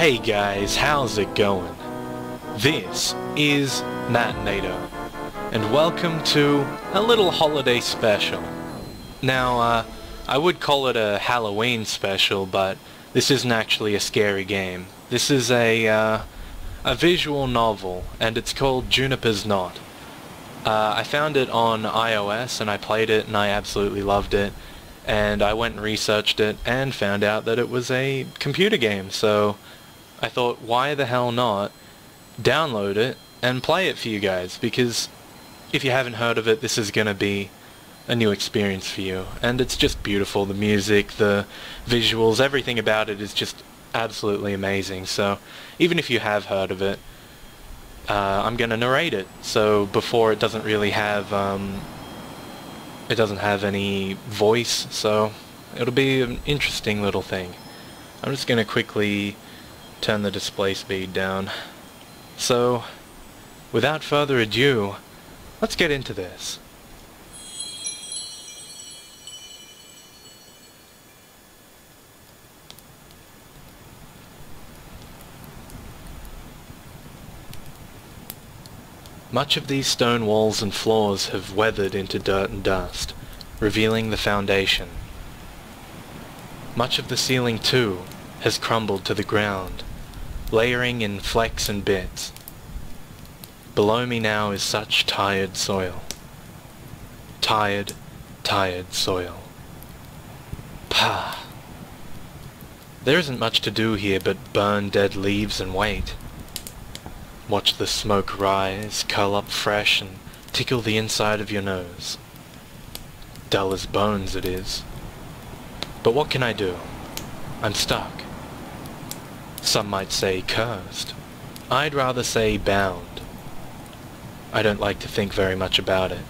Hey guys, how's it going? This is Natenator, and welcome to a little holiday special. Now, uh, I would call it a Halloween special, but this isn't actually a scary game. This is a, uh, a visual novel, and it's called Juniper's Knot. Uh, I found it on iOS, and I played it, and I absolutely loved it. And I went and researched it, and found out that it was a computer game, so I thought, why the hell not download it and play it for you guys? Because if you haven't heard of it, this is going to be a new experience for you. And it's just beautiful. The music, the visuals, everything about it is just absolutely amazing. So even if you have heard of it, uh, I'm going to narrate it. So before it doesn't really have, um, it doesn't have any voice, so it'll be an interesting little thing. I'm just going to quickly turn the display speed down. So, without further ado, let's get into this. Much of these stone walls and floors have weathered into dirt and dust, revealing the foundation. Much of the ceiling, too, has crumbled to the ground, layering in flecks and bits. Below me now is such tired soil. Tired, tired soil. Pah. There isn't much to do here but burn dead leaves and wait. Watch the smoke rise, curl up fresh, and tickle the inside of your nose. Dull as bones it is. But what can I do? I'm stuck. Some might say cursed. I'd rather say bound. I don't like to think very much about it.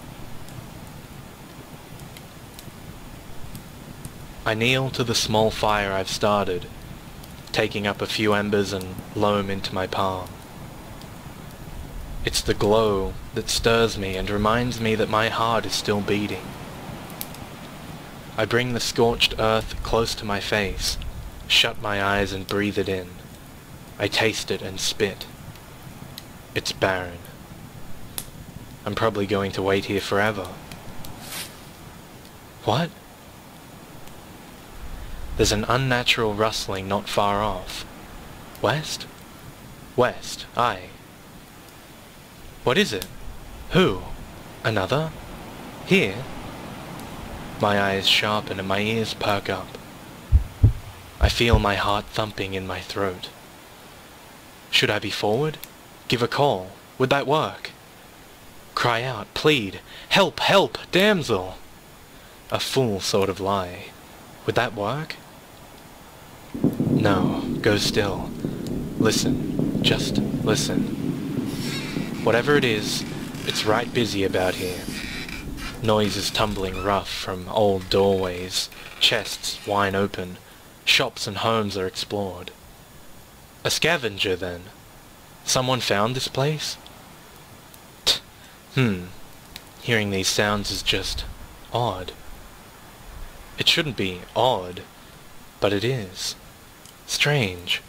I kneel to the small fire I've started, taking up a few embers and loam into my palm. It's the glow that stirs me and reminds me that my heart is still beating. I bring the scorched earth close to my face, shut my eyes and breathe it in. I taste it and spit. It's barren. I'm probably going to wait here forever. What? There's an unnatural rustling not far off. West? West, aye. What is it? Who? Another? Here? My eyes sharpen and my ears perk up. I feel my heart thumping in my throat. Should I be forward? Give a call? Would that work? Cry out, plead, help, help, damsel! A fool sort of lie. Would that work? No, go still. Listen, just listen. Whatever it is, it's right busy about here. Noises tumbling rough from old doorways, chests wide open, shops and homes are explored. A scavenger, then? Someone found this place? T hmm. Hearing these sounds is just odd. It shouldn't be odd, but it is. Strange.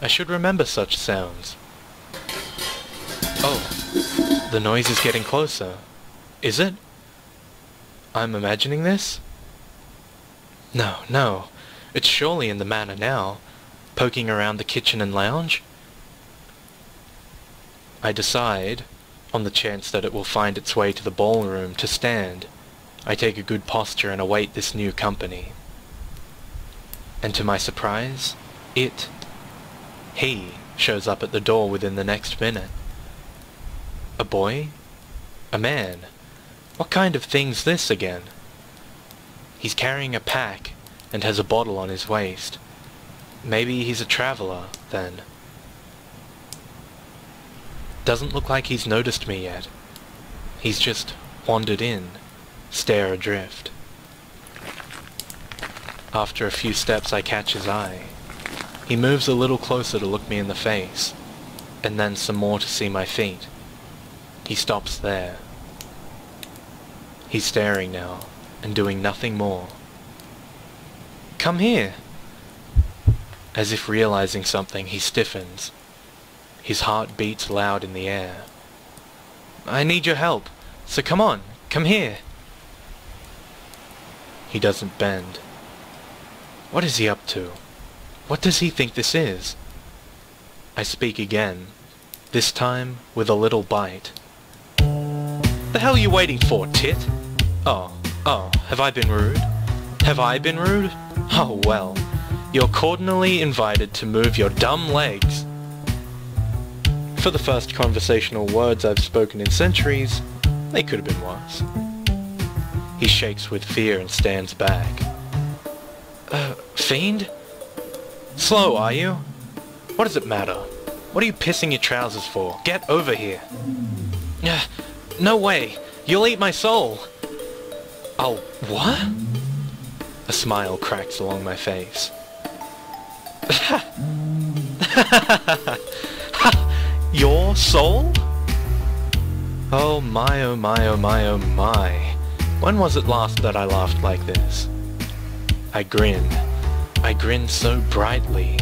I should remember such sounds. Oh, the noise is getting closer. Is it? I'm imagining this? No, no. It's surely in the manor now, poking around the kitchen and lounge. I decide, on the chance that it will find its way to the ballroom, to stand. I take a good posture and await this new company. And to my surprise, it, he, shows up at the door within the next minute. A boy? A man? What kind of thing's this again? He's carrying a pack and has a bottle on his waist. Maybe he's a traveler, then. Doesn't look like he's noticed me yet. He's just wandered in, stare adrift. After a few steps I catch his eye. He moves a little closer to look me in the face, and then some more to see my feet. He stops there. He's staring now, and doing nothing more. Come here. As if realizing something, he stiffens. His heart beats loud in the air. I need your help, so come on, come here. He doesn't bend. What is he up to? What does he think this is? I speak again, this time with a little bite. The hell are you waiting for, tit? Oh, oh, have I been rude? Have I been rude? Oh well, you're cordially invited to move your dumb legs. For the first conversational words I've spoken in centuries, they could have been worse. He shakes with fear and stands back. Uh, fiend? Slow, are you? What does it matter? What are you pissing your trousers for? Get over here. Uh, no way. You'll eat my soul. Oh, what? A smile cracks along my face. Your soul? Oh my, oh my, oh my, oh my. When was it last that I laughed like this? I grin. I grin so brightly,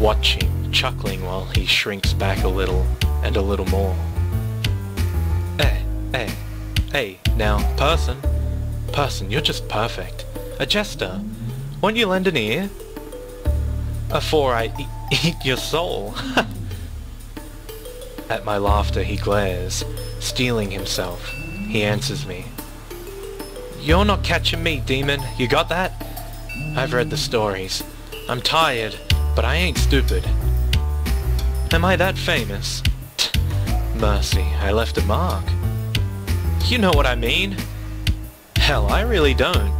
watching, chuckling while he shrinks back a little and a little more. Hey, hey, hey, now, person. Person, you're just perfect. A jester. Won't you lend an ear? Afore I e eat your soul. At my laughter he glares, steeling himself. He answers me. You're not catching me, demon. You got that? I've read the stories. I'm tired, but I ain't stupid. Am I that famous? Mercy, I left a mark. You know what I mean. Hell, I really don't.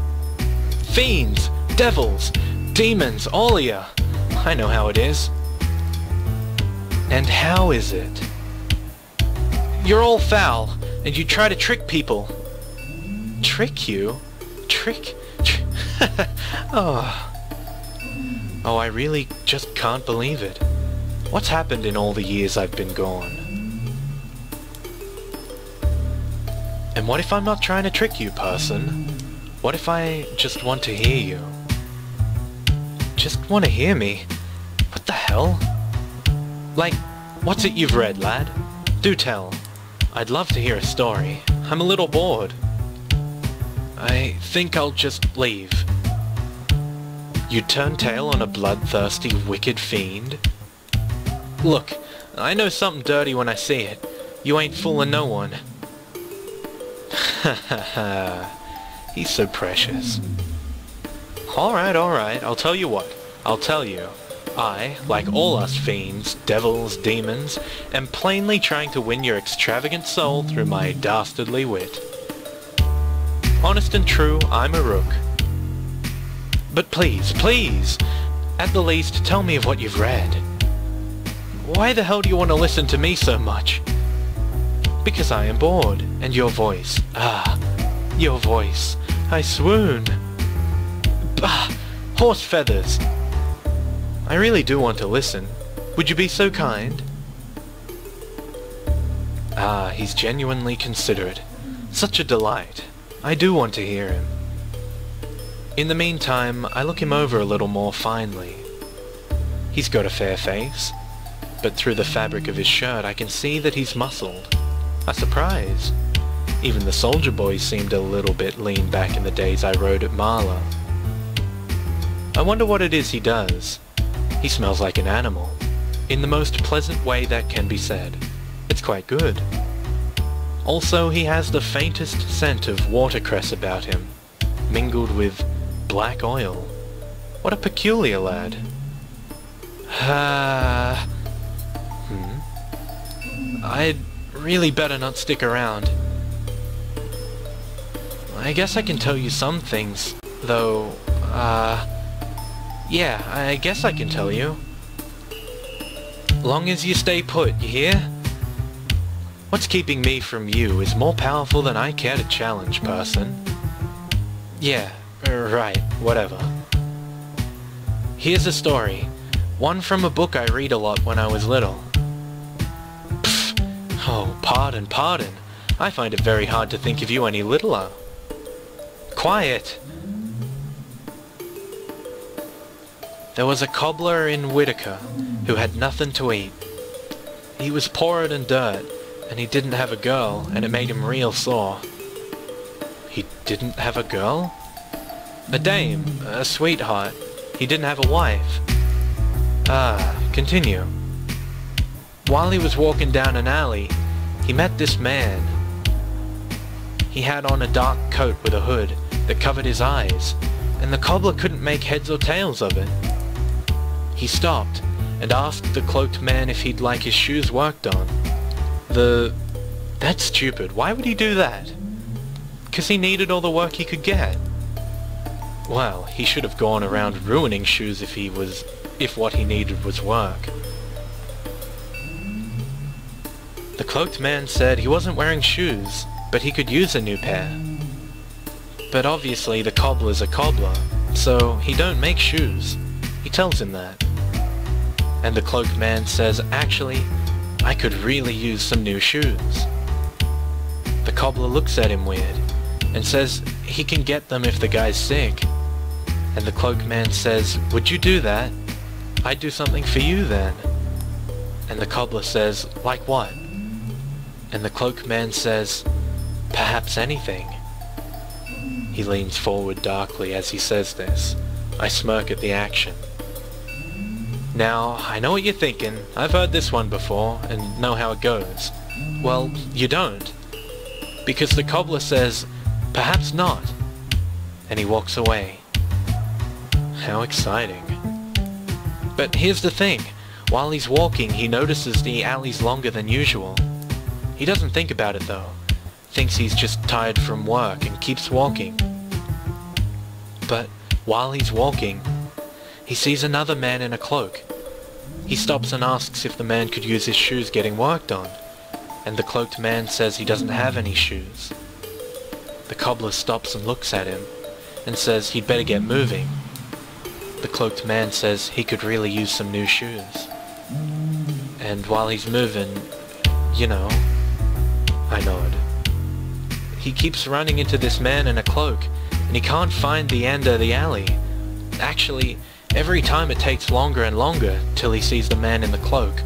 Fiends, devils, demons, all of ya. I know how it is. And how is it? You're all foul, and you try to trick people. Trick you? Trick? Tr oh. Oh, I really just can't believe it. What's happened in all the years I've been gone? And what if I'm not trying to trick you, person? What if I just want to hear you? Just want to hear me? What the hell? Like, what's it you've read, lad? Do tell. I'd love to hear a story. I'm a little bored. I think I'll just leave. You'd turn tail on a bloodthirsty, wicked fiend? Look, I know something dirty when I see it. You ain't fooling no one. Ha ha ha. He's so precious. Alright, alright, I'll tell you what. I'll tell you. I, like all us fiends, devils, demons, am plainly trying to win your extravagant soul through my dastardly wit. Honest and true, I'm a rook. But please, please, at the least, tell me of what you've read. Why the hell do you want to listen to me so much? Because I am bored, and your voice, ah, your voice, I swoon. Bah, horse feathers. I really do want to listen. Would you be so kind? Ah, he's genuinely considerate. Such a delight. I do want to hear him. In the meantime, I look him over a little more finely. He's got a fair face, but through the fabric of his shirt I can see that he's muscled. A surprise. Even the soldier boys seemed a little bit lean back in the days I rode at Marla. I wonder what it is he does. He smells like an animal, in the most pleasant way that can be said. It's quite good. Also, he has the faintest scent of watercress about him, mingled with black oil. What a peculiar lad. Ah... hmm. I'd really better not stick around. I guess I can tell you some things, though, uh... Yeah, I guess I can tell you. Long as you stay put, you hear? What's keeping me from you is more powerful than I care to challenge, person. Yeah, er, right, whatever. Here's a story. One from a book I read a lot when I was little. Pfft. Oh, pardon, pardon. I find it very hard to think of you any littler. Quiet! There was a cobbler in Whitaker who had nothing to eat. He was poorer than dirt, and he didn't have a girl, and it made him real sore. He didn't have a girl? A dame, a sweetheart. He didn't have a wife. Ah, continue. While he was walking down an alley, he met this man. He had on a dark coat with a hood that covered his eyes, and the cobbler couldn't make heads or tails of it. He stopped and asked the cloaked man if he'd like his shoes worked on. The... That's stupid. Why would he do that? Because he needed all the work he could get. Well, he should have gone around ruining shoes if he was... if what he needed was work. The cloaked man said he wasn't wearing shoes, but he could use a new pair. But obviously the cobbler's a cobbler, so he don't make shoes. He tells him that. And the cloaked man says, actually, I could really use some new shoes. The cobbler looks at him weird, and says he can get them if the guy's sick. And the cloaked man says, would you do that? I'd do something for you then. And the cobbler says, like what? And the cloaked man says, perhaps anything. He leans forward darkly as he says this. I smirk at the action. Now, I know what you're thinking. I've heard this one before, and know how it goes. Well, you don't. Because the cobbler says, perhaps not. And he walks away. How exciting. But here's the thing. While he's walking, he notices the alley's longer than usual. He doesn't think about it though. Thinks he's just tired from work and keeps walking. But while he's walking, he sees another man in a cloak. He stops and asks if the man could use his shoes getting worked on, and the cloaked man says he doesn't have any shoes. The cobbler stops and looks at him, and says he'd better get moving. The cloaked man says he could really use some new shoes. And while he's moving, you know, I nod. He keeps running into this man in a cloak, and he can't find the end of the alley. Actually, every time it takes longer and longer till he sees the man in the cloak.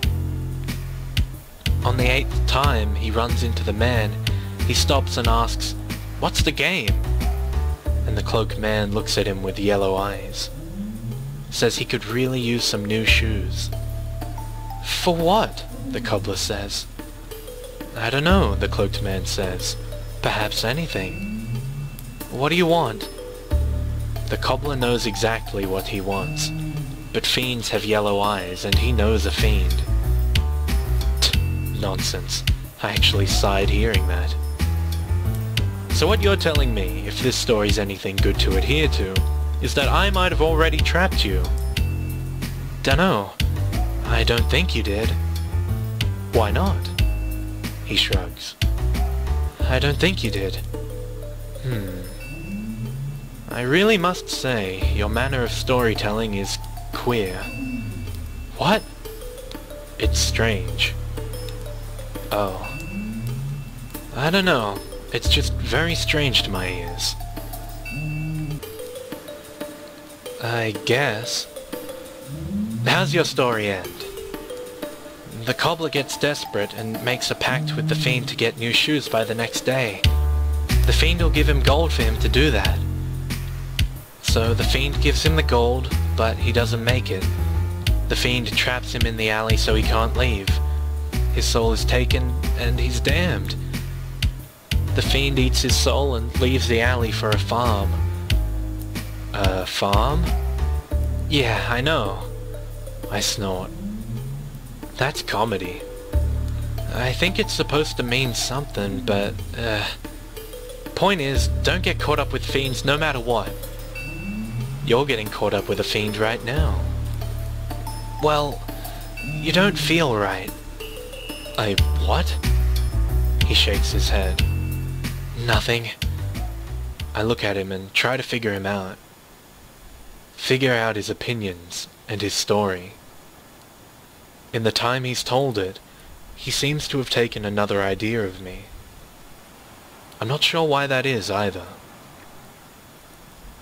On the eighth time he runs into the man, he stops and asks, What's the game? And the cloaked man looks at him with yellow eyes. Says he could really use some new shoes. For what? The cobbler says. I don't know, the cloaked man says. Perhaps anything. What do you want? The cobbler knows exactly what he wants. But fiends have yellow eyes, and he knows a fiend. Nonsense. I actually sighed hearing that. So what you're telling me, if this story's anything good to adhere to, is that I might have already trapped you. Dunno. I don't think you did. Why not? He shrugs. I don't think you did. Hmm. I really must say, your manner of storytelling is queer. What? It's strange. Oh. I don't know. It's just very strange to my ears. I guess. How's your story end? The cobbler gets desperate and makes a pact with the fiend to get new shoes by the next day. The fiend will give him gold for him to do that. So the fiend gives him the gold, but he doesn't make it. The fiend traps him in the alley so he can't leave. His soul is taken, and he's damned. The fiend eats his soul and leaves the alley for a farm. A farm? Yeah, I know. I snort. That's comedy. I think it's supposed to mean something, but, uh... Point is, don't get caught up with fiends no matter what. You're getting caught up with a fiend right now. Well, you don't feel right. I... what? He shakes his head. Nothing. I look at him and try to figure him out. Figure out his opinions and his story. In the time he's told it, he seems to have taken another idea of me. I'm not sure why that is either.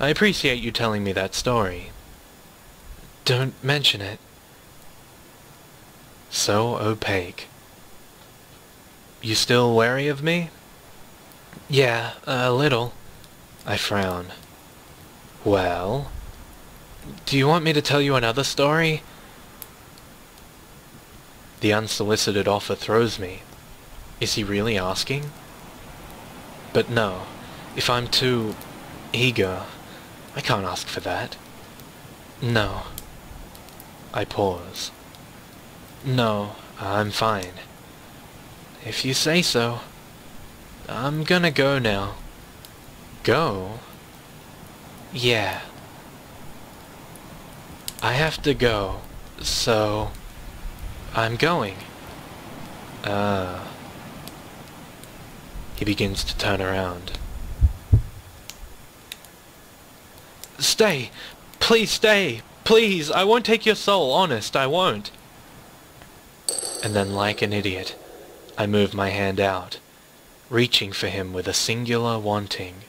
I appreciate you telling me that story. Don't mention it. So opaque. You still wary of me? Yeah, a little. I frown. Well? Do you want me to tell you another story? The unsolicited offer throws me. Is he really asking? But no, if I'm too eager, I can't ask for that. No. I pause. No, I'm fine. If you say so. I'm gonna go now. Go? Yeah. I have to go, so... I'm going. Ah. Uh, he begins to turn around. Stay! Please stay! Please! I won't take your soul, honest, I won't! And then like an idiot, I move my hand out, reaching for him with a singular wanting.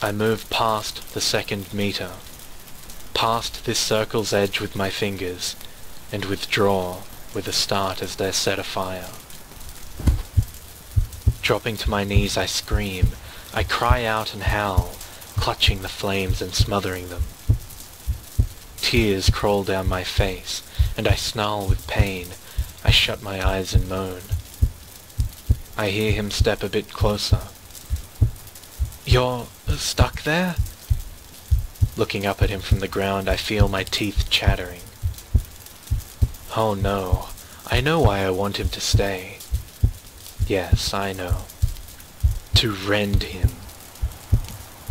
I move past the second meter, past this circle's edge with my fingers, and withdraw with a start as they're set afire. Dropping to my knees I scream, I cry out and howl, clutching the flames and smothering them. Tears crawl down my face, and I snarl with pain. I shut my eyes and moan. I hear him step a bit closer. You're stuck there? Looking up at him from the ground, I feel my teeth chattering. Oh no, I know why I want him to stay. Yes, I know. To rend him.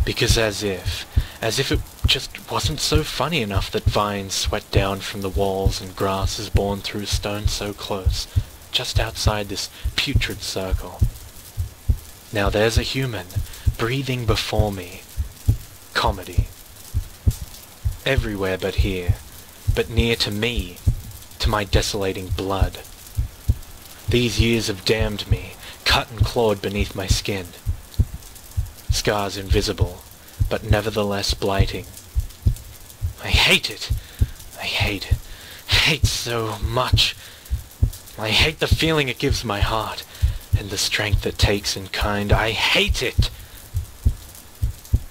Because as if, as if it just wasn't so funny enough that vines sweat down from the walls and grass is born through stone so close, just outside this putrid circle. Now there's a human, breathing before me. Comedy. Everywhere but here, but near to me, to my desolating blood. These years have damned me, cut and clawed beneath my skin. Scars invisible, but nevertheless blighting. I hate it. I hate it. Hate so much. I hate the feeling it gives my heart, and the strength it takes in kind. I hate it!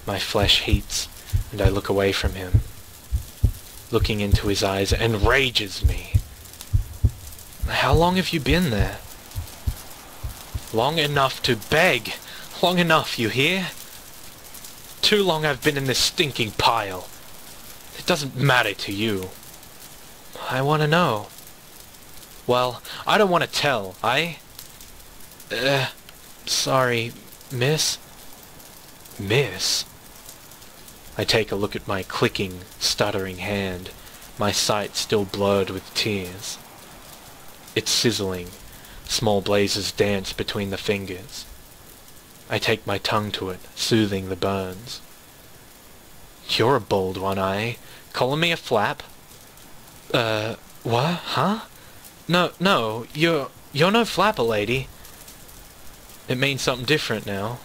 My flesh heats, and I look away from him. Looking into his eyes enrages me. How long have you been there? Long enough to beg. Long enough, you hear? Too long I've been in this stinking pile. It doesn't matter to you. I want to know. Well, I don't want to tell, I... Uh, sorry, miss? Miss? I take a look at my clicking, stuttering hand, my sight still blurred with tears. It's sizzling. Small blazes dance between the fingers. I take my tongue to it, soothing the burns. You're a bold one, I. Calling me a flap? Uh, what? Huh? No, no, you're, you're no flapper, lady. It means something different now.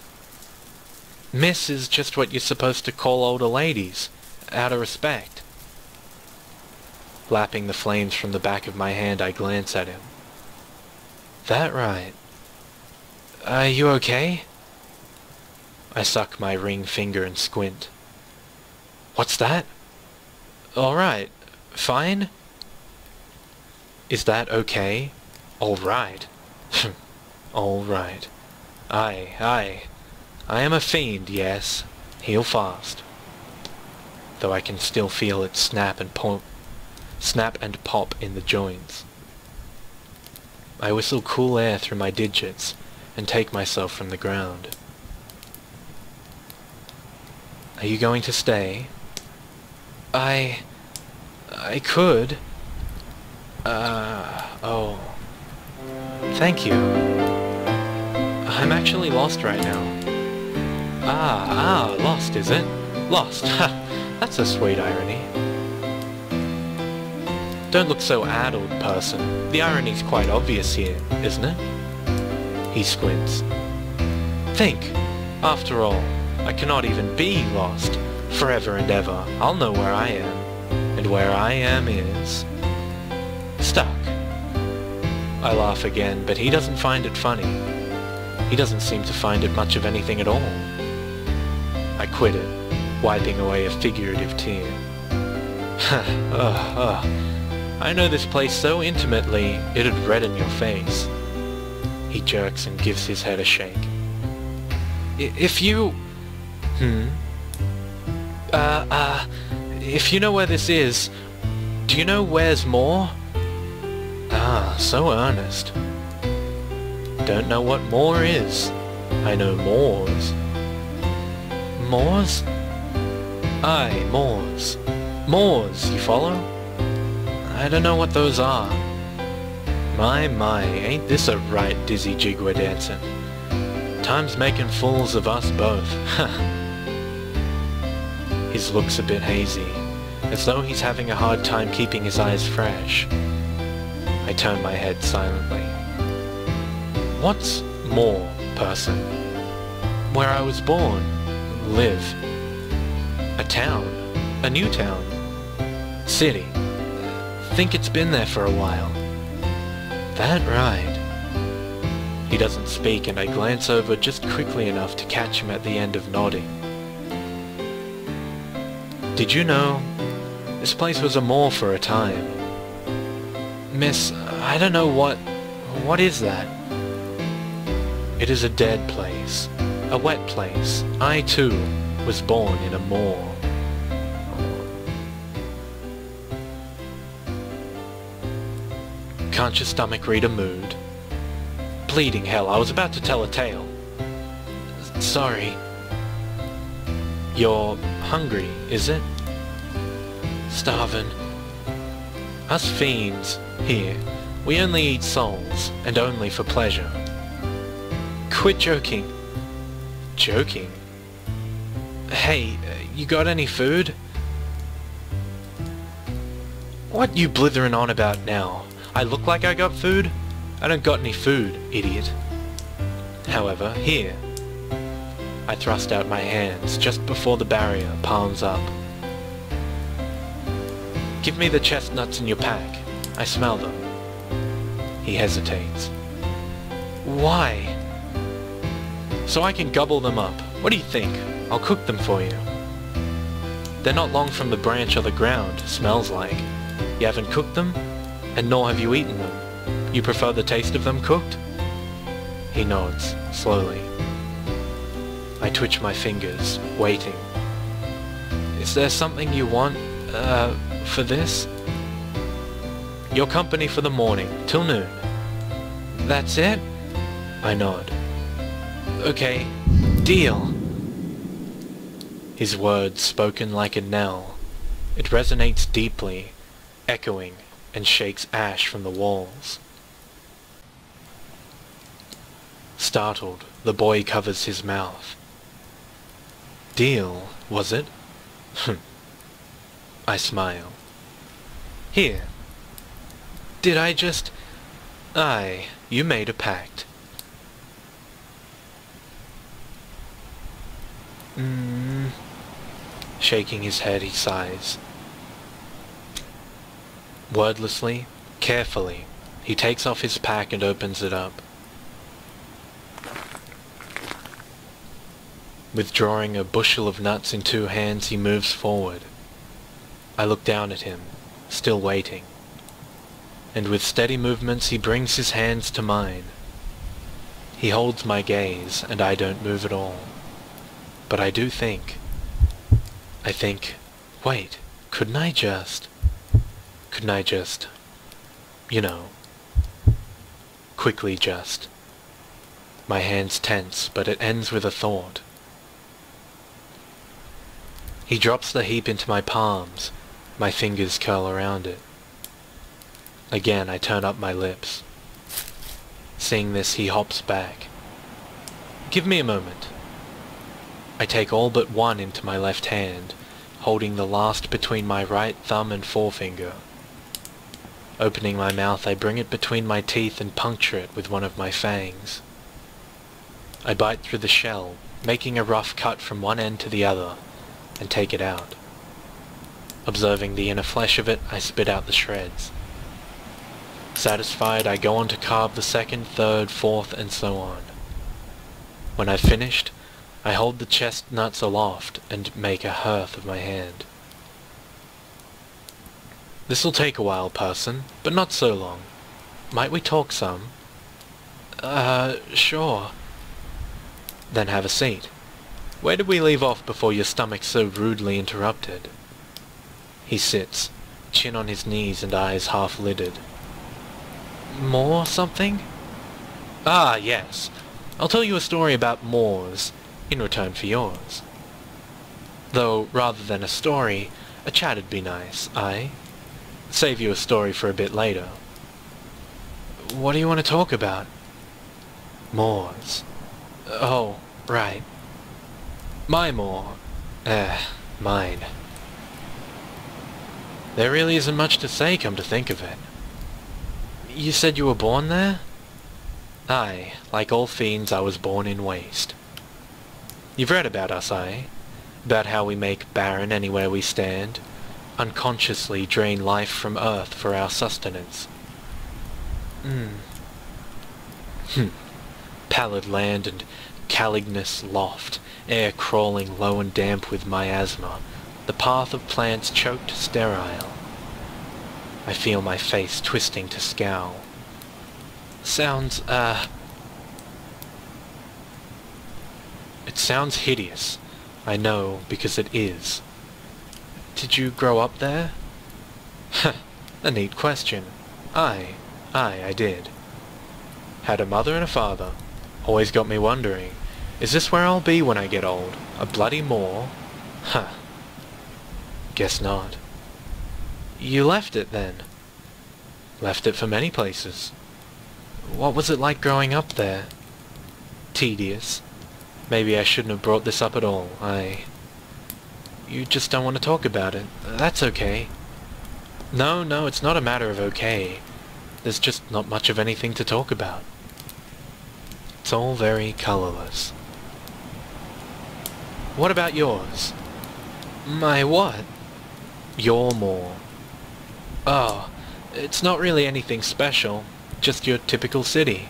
Miss is just what you're supposed to call older ladies, out of respect. Lapping the flames from the back of my hand, I glance at him. That right. Are you okay? I suck my ring finger and squint. What's that? Alright. Fine? Is that okay? Alright. Alright. Aye, aye. I am a fiend, yes. Heal fast. Though I can still feel it snap and pop, snap and pop in the joints. I whistle cool air through my digits and take myself from the ground. Are you going to stay? I... I could. Uh... oh. Thank you. I'm actually lost right now. Ah, ah, lost, is it? Lost. ha! That's a sweet irony. Don't look so addled, person. The irony's quite obvious here, isn't it? He squints. Think. After all, I cannot even be lost. Forever and ever, I'll know where I am. and where I am is... stuck. I laugh again, but he doesn't find it funny. He doesn't seem to find it much of anything at all. I quit it, wiping away a figurative tear. ugh, ugh. I know this place so intimately, it'd redden your face. He jerks and gives his head a shake. I if you... Hmm? Uh, uh, if you know where this is, do you know where's more? Ah, so earnest. Don't know what more is. I know moors. Moors? Aye, moors. Moors, you follow? I don't know what those are. My, my, ain't this a right dizzy jig we're dancing. Time's making fools of us both. his look's a bit hazy, as though he's having a hard time keeping his eyes fresh. I turn my head silently. What's more, person? Where I was born, live. A town, a new town, city. Think it's been there for a while. That right. He doesn't speak and I glance over just quickly enough to catch him at the end of nodding. Did you know? This place was a moor for a time. Miss, I don't know what... What is that? It is a dead place. A wet place. I, too, was born in a moor. Can't your stomach read a mood? Bleeding hell, I was about to tell a tale. Sorry. You're hungry, is it? Starving. Us fiends, here, we only eat souls, and only for pleasure. Quit joking. Joking? Hey, uh, you got any food? What you blithering on about now? I look like I got food? I don't got any food, idiot. However, here. I thrust out my hands just before the barrier, palms up. Give me the chestnuts in your pack. I smell them. He hesitates. Why? So I can gobble them up. What do you think? I'll cook them for you. They're not long from the branch or the ground, smells like. You haven't cooked them? and nor have you eaten them. You prefer the taste of them cooked? He nods, slowly. I twitch my fingers, waiting. Is there something you want, uh, for this? Your company for the morning, till noon. That's it? I nod. Okay, deal. His words spoken like a knell. It resonates deeply, echoing and shakes ash from the walls. Startled, the boy covers his mouth. Deal, was it? I smile. Here. Did I just... Aye, you made a pact. Mm. Shaking his head, he sighs. Wordlessly, carefully, he takes off his pack and opens it up. Withdrawing a bushel of nuts in two hands, he moves forward. I look down at him, still waiting. And with steady movements he brings his hands to mine. He holds my gaze, and I don't move at all. But I do think. I think, wait, couldn't I just... Couldn't I just, you know, quickly just. My hands tense, but it ends with a thought. He drops the heap into my palms. My fingers curl around it. Again, I turn up my lips. Seeing this, he hops back. Give me a moment. I take all but one into my left hand, holding the last between my right thumb and forefinger. Opening my mouth, I bring it between my teeth and puncture it with one of my fangs. I bite through the shell, making a rough cut from one end to the other, and take it out. Observing the inner flesh of it, I spit out the shreds. Satisfied, I go on to carve the second, third, fourth, and so on. When I've finished, I hold the chestnuts aloft and make a hearth of my hand. This'll take a while, person, but not so long. Might we talk some? Uh, sure. Then have a seat. Where did we leave off before your stomach so rudely interrupted? He sits, chin on his knees and eyes half-lidded. More something? Ah, yes. I'll tell you a story about Moors, in return for yours. Though, rather than a story, a chat'd be nice, aye? Save you a story for a bit later. What do you want to talk about? Moors. Oh, right. My Moor. Eh, mine. There really isn't much to say, come to think of it. You said you were born there? Aye, like all fiends I was born in waste. You've read about us, aye? About how we make barren anywhere we stand, unconsciously drain life from earth for our sustenance. Hmm. Hmm. Pallid land and calignous loft, air crawling low and damp with miasma, the path of plants choked sterile. I feel my face twisting to scowl. Sounds, uh... It sounds hideous. I know, because it is. Did you grow up there? a neat question. Aye, aye, I did. Had a mother and a father. Always got me wondering, is this where I'll be when I get old? A bloody Moor? Huh. Guess not. You left it then? Left it for many places. What was it like growing up there? Tedious. Maybe I shouldn't have brought this up at all. I... You just don't want to talk about it. That's okay. No, no, it's not a matter of okay. There's just not much of anything to talk about. It's all very colorless. What about yours? My what? Your Moor. Oh, it's not really anything special. Just your typical city.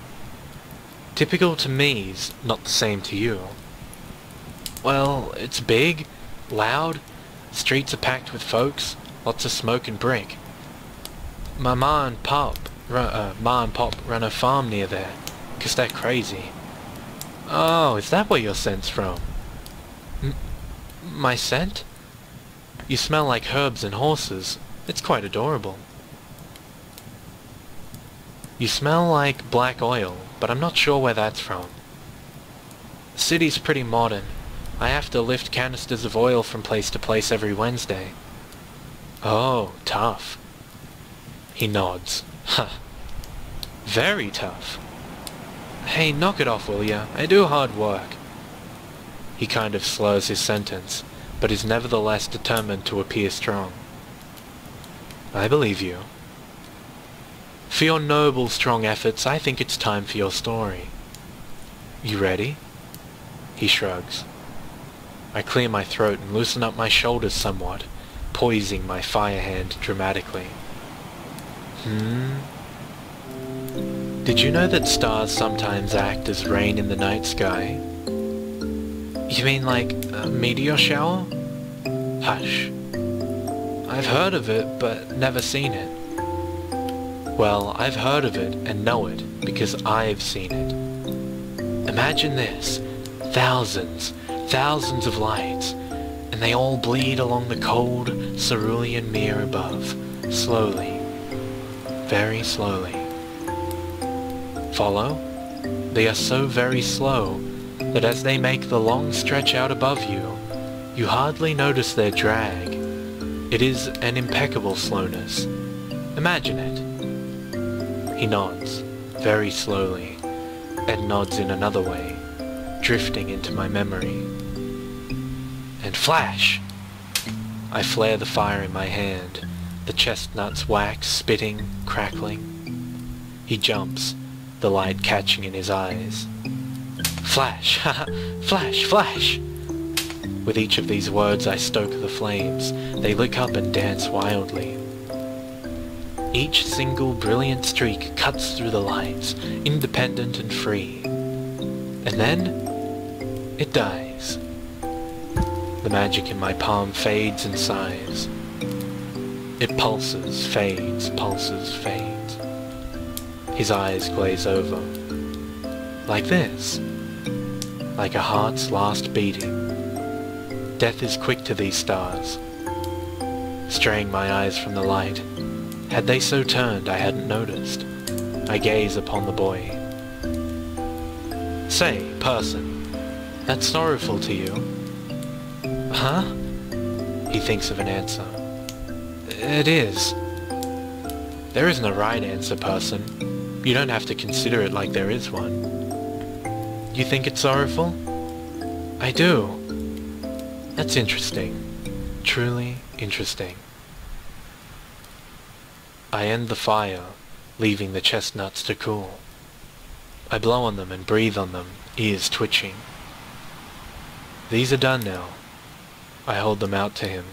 Typical to me's not the same to you. Well, it's big, loud, streets are packed with folks, lots of smoke and brick. My ma and pop, uh, ma and pop run a farm near there, 'cause they're crazy. Oh, is that where your scent's from? My scent? You smell like herbs and horses. It's quite adorable. You smell like black oil, but I'm not sure where that's from. The city's pretty modern. I have to lift canisters of oil from place to place every Wednesday. Oh, tough. He nods. Huh. Very tough. Hey, knock it off, will ya? I do hard work. He kind of slurs his sentence, but is nevertheless determined to appear strong. I believe you. For your noble, strong efforts, I think it's time for your story. You ready? He shrugs. I clear my throat and loosen up my shoulders somewhat, poising my fire hand dramatically. Hmm? Did you know that stars sometimes act as rain in the night sky? You mean like a meteor shower? Hush. I've heard of it, but never seen it. Well, I've heard of it and know it because I've seen it. Imagine this. Thousands, thousands of lights, and they all bleed along the cold cerulean mirror above, slowly, very slowly. Follow? They are so very slow that as they make the long stretch out above you, you hardly notice their drag. It is an impeccable slowness. Imagine it. He nods, very slowly, and nods in another way, drifting into my memory. And flash! I flare the fire in my hand, the chestnuts wax, spitting, crackling. He jumps, the light catching in his eyes. Flash! Flash! Flash! With each of these words I stoke the flames. They lick up and dance wildly. Each single brilliant streak cuts through the lights, independent and free. And then, it dies. The magic in my palm fades and sighs. It pulses, fades, pulses, fades. His eyes glaze over. Like this. Like a heart's last beating. Death is quick to these stars. Straying my eyes from the light. Had they so turned, I hadn't noticed. I gaze upon the boy. Say, person, that's sorrowful to you. Huh? He thinks of an answer. It is. There isn't a right answer, person. You don't have to consider it like there is one. You think it's sorrowful? I do. That's interesting. Truly interesting. I end the fire, leaving the chestnuts to cool. I blow on them and breathe on them, ears twitching. These are done now. I hold them out to him.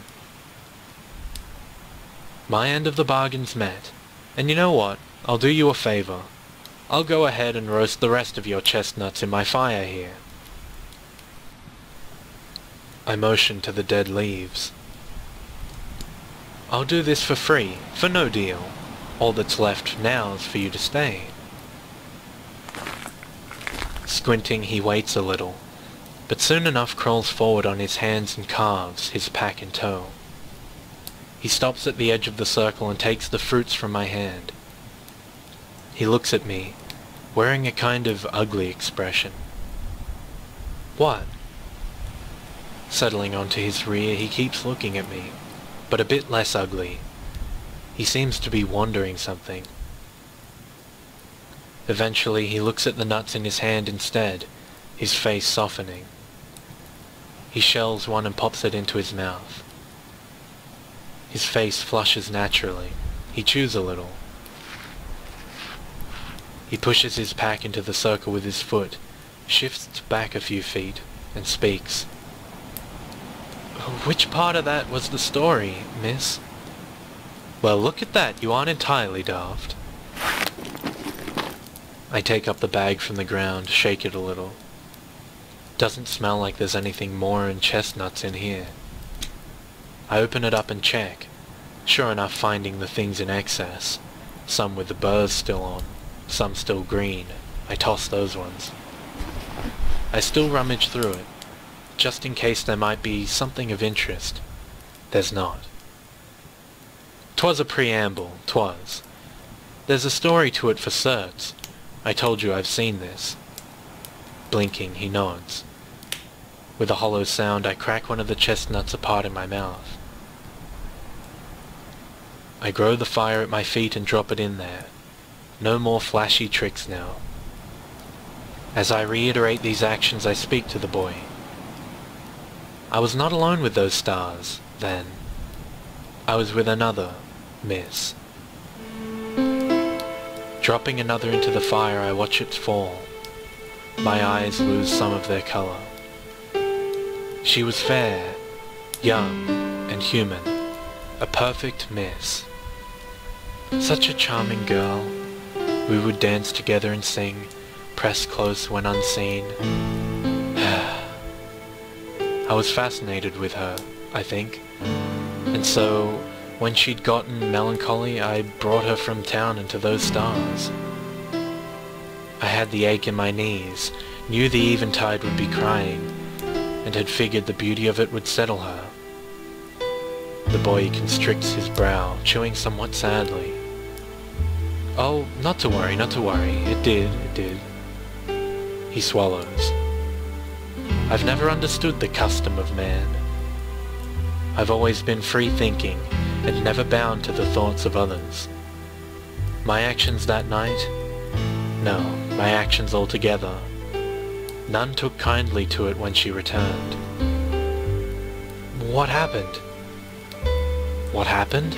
My end of the bargain's met. And you know what? I'll do you a favor. I'll go ahead and roast the rest of your chestnuts in my fire here. I motion to the dead leaves. I'll do this for free, for no deal. All that's left now is for you to stay. Squinting, he waits a little, but soon enough crawls forward on his hands and calves, his pack in tow. He stops at the edge of the circle and takes the fruits from my hand. He looks at me, wearing a kind of ugly expression. What? Settling onto his rear, he keeps looking at me, but a bit less ugly. He seems to be wondering something. Eventually, he looks at the nuts in his hand instead, his face softening. He shells one and pops it into his mouth. His face flushes naturally. He chews a little. He pushes his pack into the circle with his foot, shifts back a few feet, and speaks. Which part of that was the story, miss? Well, look at that. You aren't entirely daft. I take up the bag from the ground, shake it a little. Doesn't smell like there's anything more than chestnuts in here. I open it up and check, sure enough finding the things in excess, some with the burrs still on, some still green. I toss those ones. I still rummage through it, just in case there might be something of interest. There's not. Twas a preamble, twas. There's a story to it for certs. I told you I've seen this. Blinking, he nods. With a hollow sound, I crack one of the chestnuts apart in my mouth. I grow the fire at my feet and drop it in there. No more flashy tricks now. As I reiterate these actions, I speak to the boy. I was not alone with those stars, then. I was with another, miss. Dropping another into the fire, I watch it fall. My eyes lose some of their color. She was fair, young, and human, a perfect miss. Such a charming girl. We would dance together and sing, press close when unseen. I was fascinated with her, I think. And so, when she'd gotten melancholy, I brought her from town into those stars. I had the ache in my knees, knew the eventide would be crying, and had figured the beauty of it would settle her. The boy constricts his brow, chewing somewhat sadly. Oh, not to worry, not to worry. It did, it did. He swallows. I've never understood the custom of man. I've always been free-thinking and never bound to the thoughts of others. My actions that night? No, my actions altogether. None took kindly to it when she returned. What happened? What happened?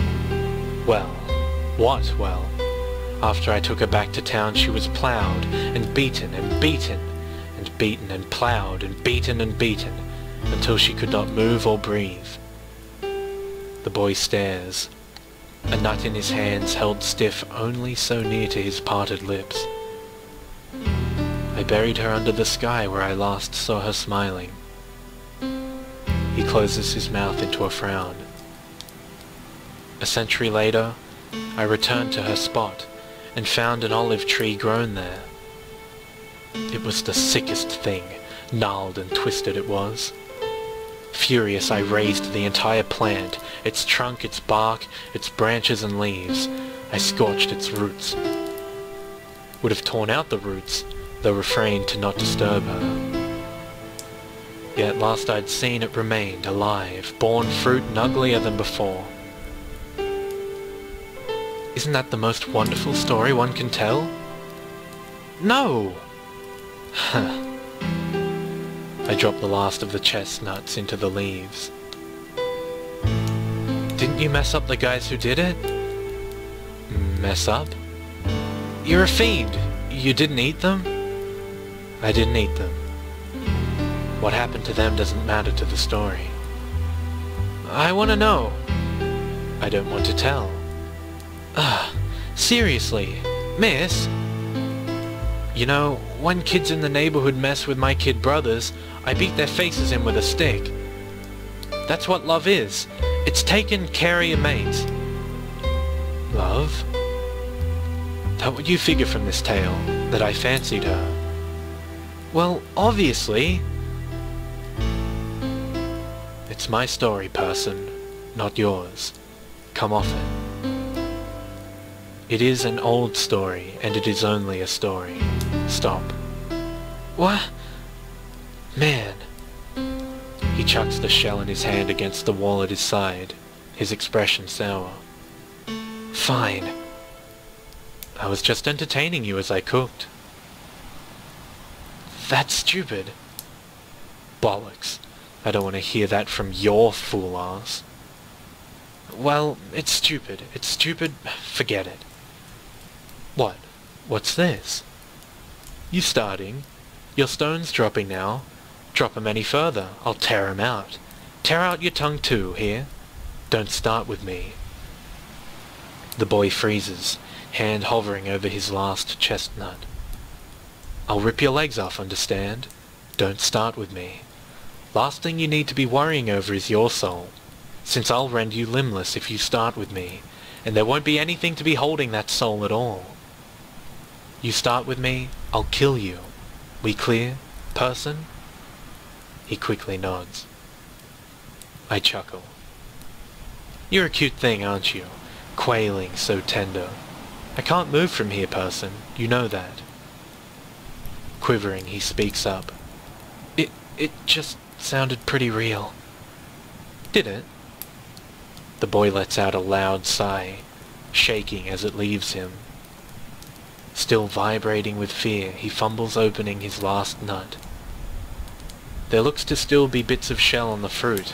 Well, what well? After I took her back to town, she was ploughed and beaten and beaten and beaten and ploughed and beaten and beaten until she could not move or breathe. The boy stares, a nut in his hands held stiff only so near to his parted lips. I buried her under the sky where I last saw her smiling. He closes his mouth into a frown. A century later, I returned to her spot and found an olive tree grown there. It was the sickest thing, gnarled and twisted it was. Furious, I razed the entire plant, its trunk, its bark, its branches and leaves. I scorched its roots. Would have torn out the roots, though refrained to not disturb her. Yet last I'd seen it remained alive, born fruit and uglier than before. Isn't that the most wonderful story one can tell? No! I dropped the last of the chestnuts into the leaves. Didn't you mess up the guys who did it? Mess up? You're a fiend. You didn't eat them? I didn't eat them. What happened to them doesn't matter to the story. I want to know. I don't want to tell. Ah, seriously, miss? You know, when kids in the neighborhood mess with my kid brothers, I beat their faces in with a stick. That's what love is. It's taken care of your mates. Love? That what you figure from this tale, that I fancied her? Well, obviously. It's my story, person, not yours. Come off it. It is an old story, and it is only a story. Stop. What? Man. He chucks the shell in his hand against the wall at his side, his expression sour. Fine. I was just entertaining you as I cooked. That's stupid. Bollocks. I don't want to hear that from your fool ass. Well, it's stupid. It's stupid. Forget it. What? What's this? You starting? Your stone's dropping now. Drop 'em any further. I'll tear 'em out. Tear out your tongue too, here. Don't start with me. The boy freezes, hand hovering over his last chestnut. I'll rip your legs off, understand? Don't start with me. Last thing you need to be worrying over is your soul, since I'll rend you limbless if you start with me, and there won't be anything to be holding that soul at all. You start with me, I'll kill you. We clear, person? He quickly nods. I chuckle. You're a cute thing, aren't you? Quailing so tender. I can't move from here, person. You know that. Quivering, he speaks up. It, it just sounded pretty real. Did it? The boy lets out a loud sigh, shaking as it leaves him. Still vibrating with fear, he fumbles opening his last nut. There looks to still be bits of shell on the fruit,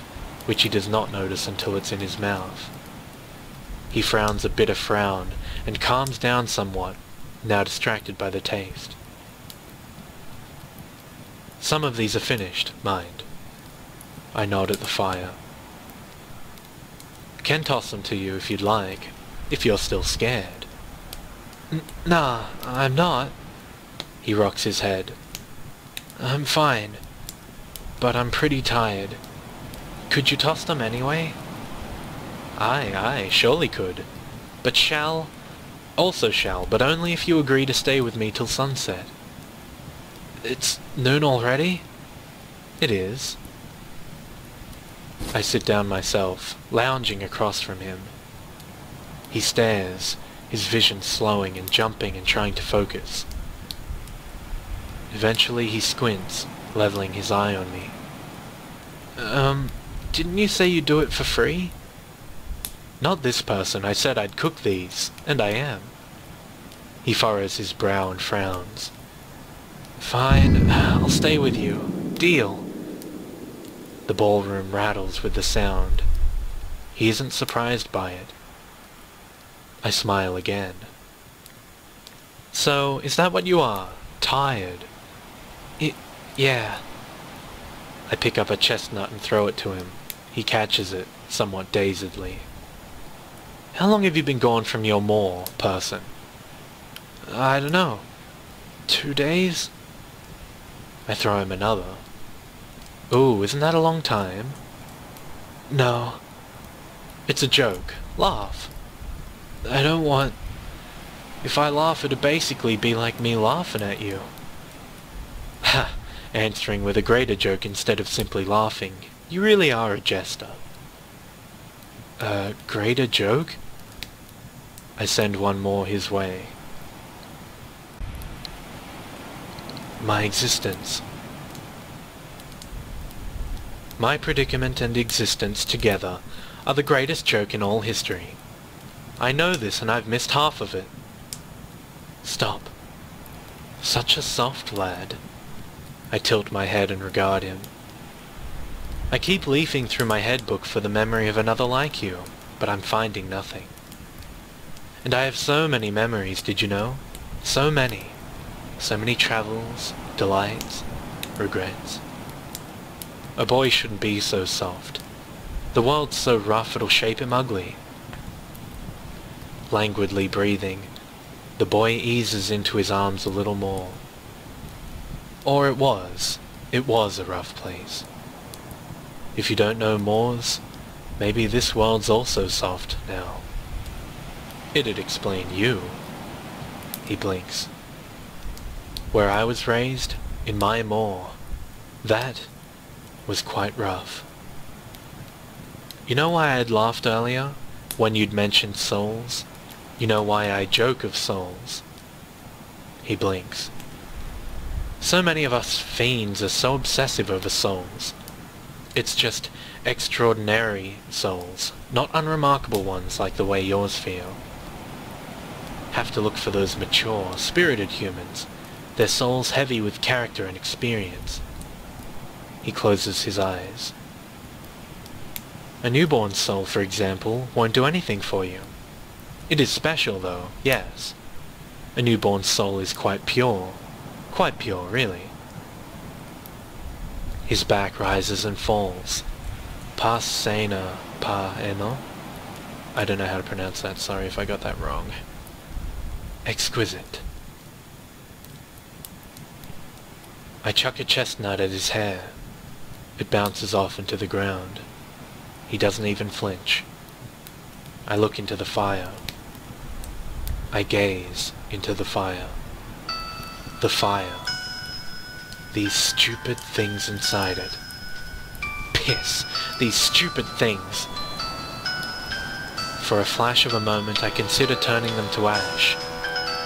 which he does not notice until it's in his mouth. He frowns a bitter frown, and calms down somewhat, now distracted by the taste. Some of these are finished, mind. I nod at the fire. Can toss them to you if you'd like, if you're still scared. Nah, I'm not. He rocks his head. I'm fine. But I'm pretty tired. Could you toss them anyway? Aye, aye, surely could. But shall? Also shall, but only if you agree to stay with me till sunset. It's noon already? It is. I sit down myself, lounging across from him. He stares, his vision slowing and jumping and trying to focus. Eventually he squints, leveling his eye on me. Um, didn't you say you'd do it for free? Not this person, I said I'd cook these, and I am. He furrows his brow and frowns. Fine, I'll stay with you. Deal. The ballroom rattles with the sound. He isn't surprised by it. I smile again. So, is that what you are? Tired? Y yeah. I pick up a chestnut and throw it to him. He catches it, somewhat dazedly. How long have you been gone from your moor, person? I don't know. Two days? I throw him another. Ooh, isn't that a long time? No. It's a joke. Laugh. I don't want... If I laugh, it'd basically be like me laughing at you. Ha! Answering with a greater joke instead of simply laughing. You really are a jester. A greater joke? I send one more his way. My existence. My predicament and existence together are the greatest joke in all history. I know this and I've missed half of it. Stop. Such a soft lad. I tilt my head and regard him. I keep leafing through my head book for the memory of another like you, but I'm finding nothing. And I have so many memories, did you know? So many. So many travels, delights, regrets. A boy shouldn't be so soft. The world's so rough it'll shape him ugly. Languidly breathing, the boy eases into his arms a little more. Or it was. It was a rough place. If you don't know moors, maybe this world's also soft now. It'd explain you. He blinks. Where I was raised, in my moor, that was quite rough. You know why I'd laughed earlier, when you'd mentioned souls? You know why I joke of souls? He blinks. So many of us fiends are so obsessive over souls. It's just extraordinary souls, not unremarkable ones like the way yours feel have to look for those mature, spirited humans, their souls heavy with character and experience. He closes his eyes. A newborn soul, for example, won't do anything for you. It is special, though, yes. A newborn soul is quite pure. Quite pure, really. His back rises and falls. Pa sena pa eno? I don't know how to pronounce that, sorry if I got that wrong. Exquisite. I chuck a chestnut at his hair. It bounces off into the ground. He doesn't even flinch. I look into the fire. I gaze into the fire. The fire. These stupid things inside it. Piss! These stupid things! For a flash of a moment I consider turning them to ash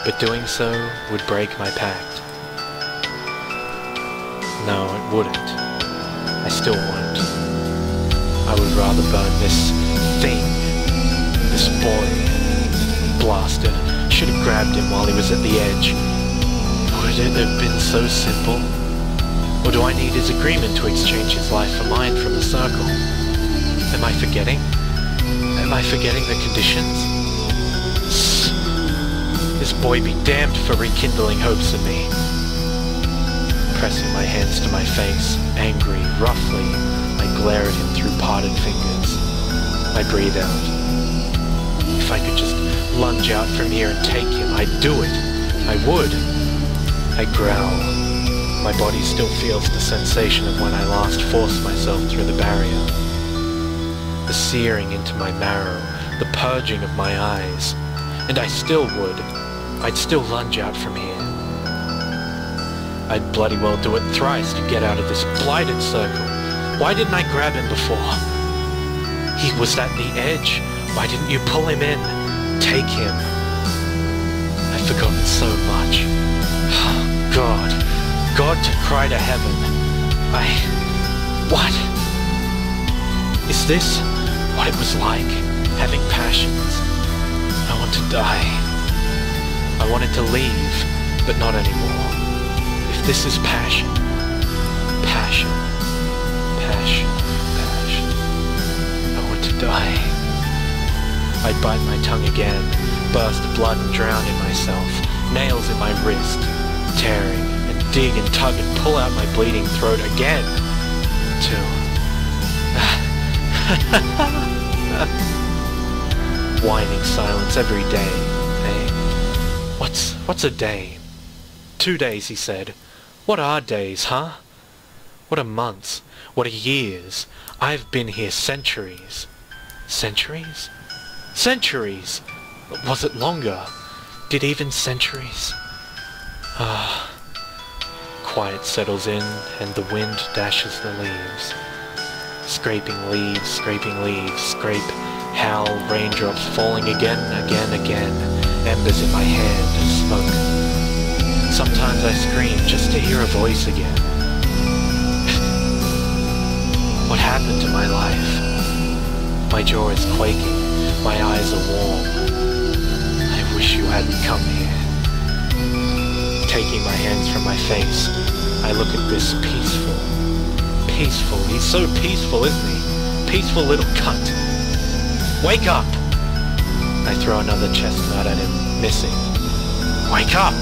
but doing so would break my pact. No, it wouldn't. I still won't. I would rather burn this thing, this boy. Blasted. Should have grabbed him while he was at the edge. Would it have been so simple? Or do I need his agreement to exchange his life for mine from the circle? Am I forgetting? Am I forgetting the conditions? This boy be damned for rekindling hopes in me. Pressing my hands to my face, angry, roughly, I glare at him through parted fingers. I breathe out. If I could just lunge out from here and take him, I'd do it. I would. I growl. My body still feels the sensation of when I last forced myself through the barrier. The searing into my marrow, the purging of my eyes. And I still would. I'd still lunge out from here. I'd bloody well do it thrice to get out of this blighted circle. Why didn't I grab him before? He was at the edge. Why didn't you pull him in? Take him. I've forgotten so much. God. God to cry to heaven. I... What? Is this what it was like, having passions? I want to die. I wanted to leave, but not anymore. If this is passion, passion, passion, passion, I want to die. I bite my tongue again, burst blood and drown in myself, nails in my wrist, tearing and dig and tug and pull out my bleeding throat again. too. Whining silence every day, eh? What's, what's a day? Two days, he said. What are days, huh? What are months? What are years? I've been here centuries. Centuries? Centuries! Was it longer? Did even centuries? Ah. Quiet settles in and the wind dashes the leaves. Scraping leaves, scraping leaves, scrape, howl, raindrops falling again, again, again, embers in my hand, smoke. Sometimes I scream just to hear a voice again. what happened to my life? My jaw is quaking, my eyes are warm. I wish you hadn't come here. Taking my hands from my face, I look at this peaceful, peaceful, he's so peaceful, isn't he? Peaceful little cunt. Wake up! I throw another chestnut at him, missing. Wake up!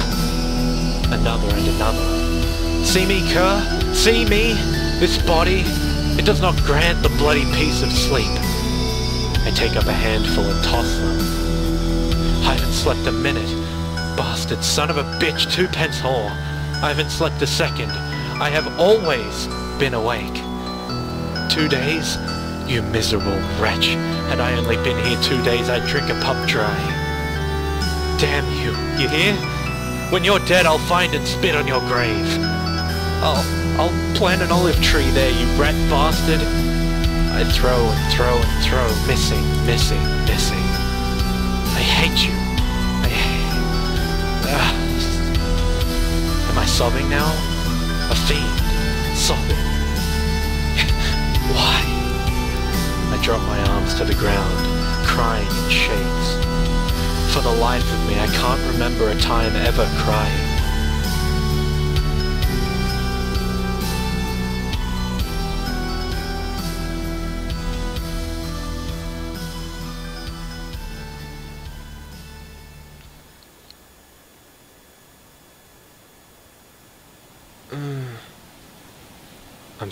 Another and another. See me, cur? See me? This body? It does not grant the bloody peace of sleep. I take up a handful and toss them. I haven't slept a minute. Bastard son of a bitch, two pence whore. I haven't slept a second. I have always been awake. Two days? You miserable wretch. Had I only been here two days, I'd drink a pup dry. Damn you, you hear? When you're dead, I'll find and spit on your grave. I'll, I'll plant an olive tree there, you rat bastard. I throw and throw and throw, missing, missing, missing. I hate you. I hate... Ah. Am I sobbing now? A fiend. Sobbing. Why? I drop my arms to the ground, crying in shakes. For the life of me, I can't remember a time ever crying.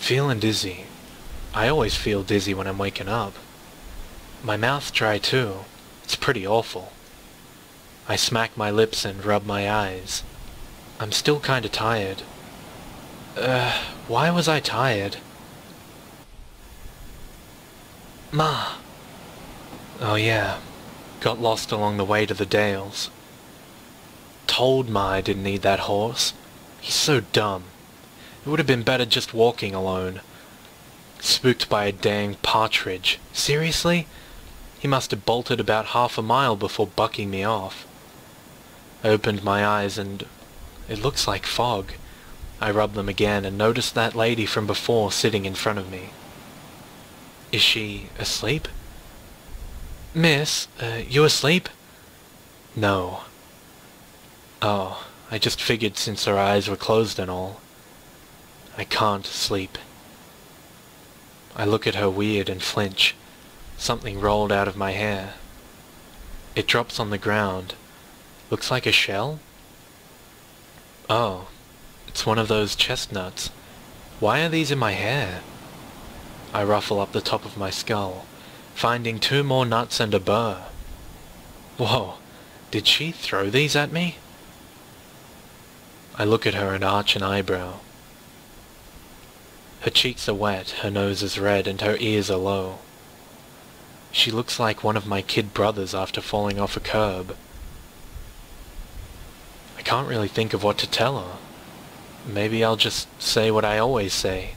Feeling dizzy. I always feel dizzy when I'm waking up. My mouth's dry too. It's pretty awful. I smack my lips and rub my eyes. I'm still kinda tired. Uh, why was I tired? Ma! Oh yeah, got lost along the way to the Dales. Told Ma I didn't need that horse. He's so dumb. It would have been better just walking alone. Spooked by a dang partridge. Seriously? He must have bolted about half a mile before bucking me off. I opened my eyes and it looks like fog. I rubbed them again and noticed that lady from before sitting in front of me. Is she asleep? Miss, uh, you asleep? No. Oh, I just figured since her eyes were closed and all. I can't sleep. I look at her weird and flinch. Something rolled out of my hair. It drops on the ground. Looks like a shell? Oh, it's one of those chestnuts. Why are these in my hair? I ruffle up the top of my skull, finding two more nuts and a burr. Whoa, did she throw these at me? I look at her and arch an eyebrow. Her cheeks are wet, her nose is red, and her ears are low. She looks like one of my kid brothers after falling off a curb. I can't really think of what to tell her. Maybe I'll just say what I always say.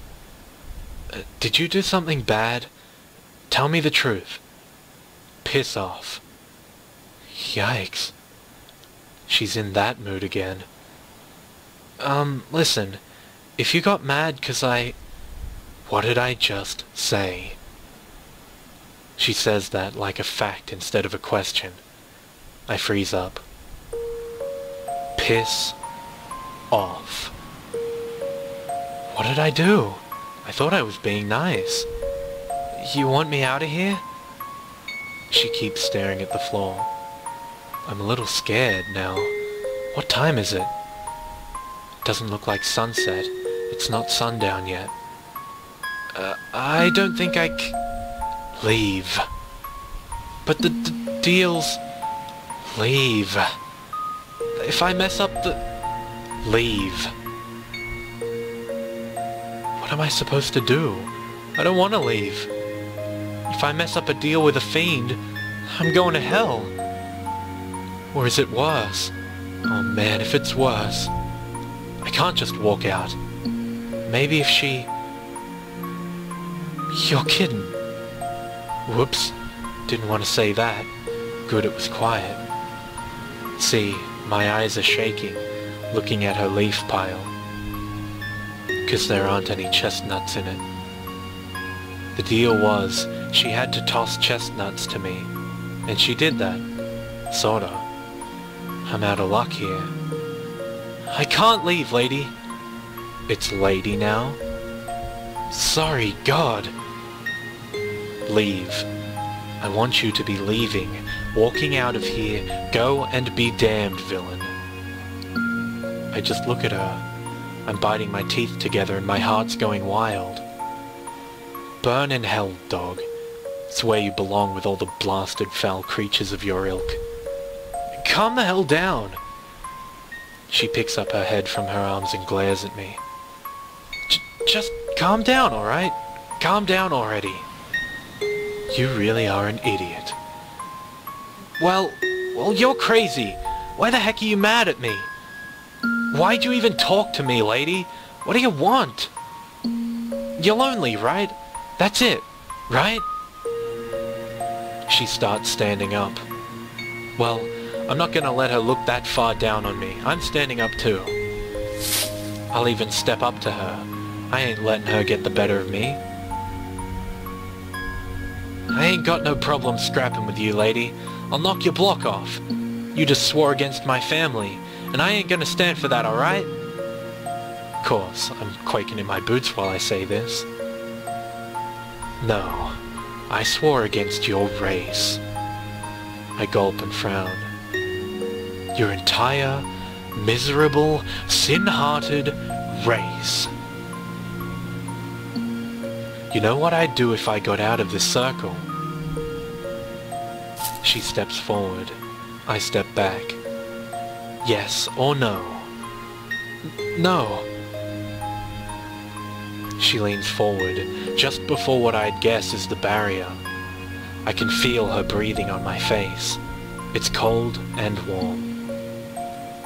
Uh, did you do something bad? Tell me the truth. Piss off. Yikes. She's in that mood again. Um, listen. If you got mad 'cause I... What did I just say? She says that like a fact instead of a question. I freeze up. Piss off. What did I do? I thought I was being nice. You want me out of here? She keeps staring at the floor. I'm a little scared now. What time is it? Doesn't look like sunset. It's not sundown yet. Uh, I don't think I c- Leave. But the, the deal's... Leave. If I mess up the... Leave. What am I supposed to do? I don't want to leave. If I mess up a deal with a fiend, I'm going to hell. Or is it worse? Oh man, if it's worse. I can't just walk out. Maybe if she... You're kidding. Whoops. Didn't want to say that. Good it was quiet. See, my eyes are shaking, looking at her leaf pile. Because there aren't any chestnuts in it. The deal was, she had to toss chestnuts to me. And she did that. Sorta. I'm out of luck here. I can't leave, lady. It's lady now? Sorry, God. Leave. I want you to be leaving, walking out of here, go and be damned, villain. I just look at her. I'm biting my teeth together and my heart's going wild. Burn in hell, dog. It's where you belong with all the blasted foul creatures of your ilk. Calm the hell down. She picks up her head from her arms and glares at me. J just calm down, alright? Calm down already. You really are an idiot. Well, well, you're crazy. Why the heck are you mad at me? Why'd you even talk to me, lady? What do you want? You're lonely, right? That's it, right? She starts standing up. Well, I'm not gonna let her look that far down on me. I'm standing up too. I'll even step up to her. I ain't letting her get the better of me. I ain't got no problem scrapping with you, lady. I'll knock your block off. You just swore against my family, and I ain't gonna stand for that, alright? Of course, I'm quaking in my boots while I say this. No, I swore against your race. I gulp and frown. Your entire, miserable, sin-hearted race. You know what I'd do if I got out of this circle? She steps forward. I step back. Yes or no? No. She leans forward, just before what I'd guess is the barrier. I can feel her breathing on my face. It's cold and warm.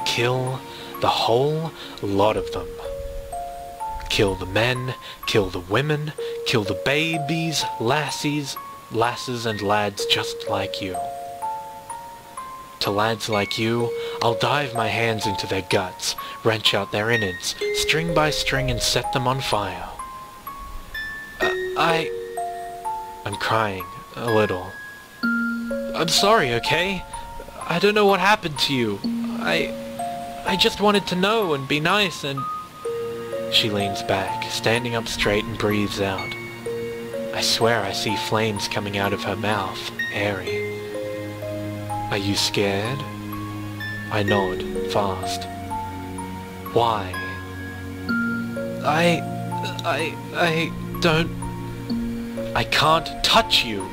Kill the whole lot of them. Kill the men, kill the women, kill the babies, lassies, lasses and lads just like you. To lads like you, I'll dive my hands into their guts, wrench out their innards, string by string and set them on fire. Uh, I... I'm crying, a little. I'm sorry, okay? I don't know what happened to you. I... I just wanted to know and be nice and... She leans back, standing up straight and breathes out. I swear I see flames coming out of her mouth, airy. Are you scared? I nod, fast. Why? I... I... I don't... I can't touch you.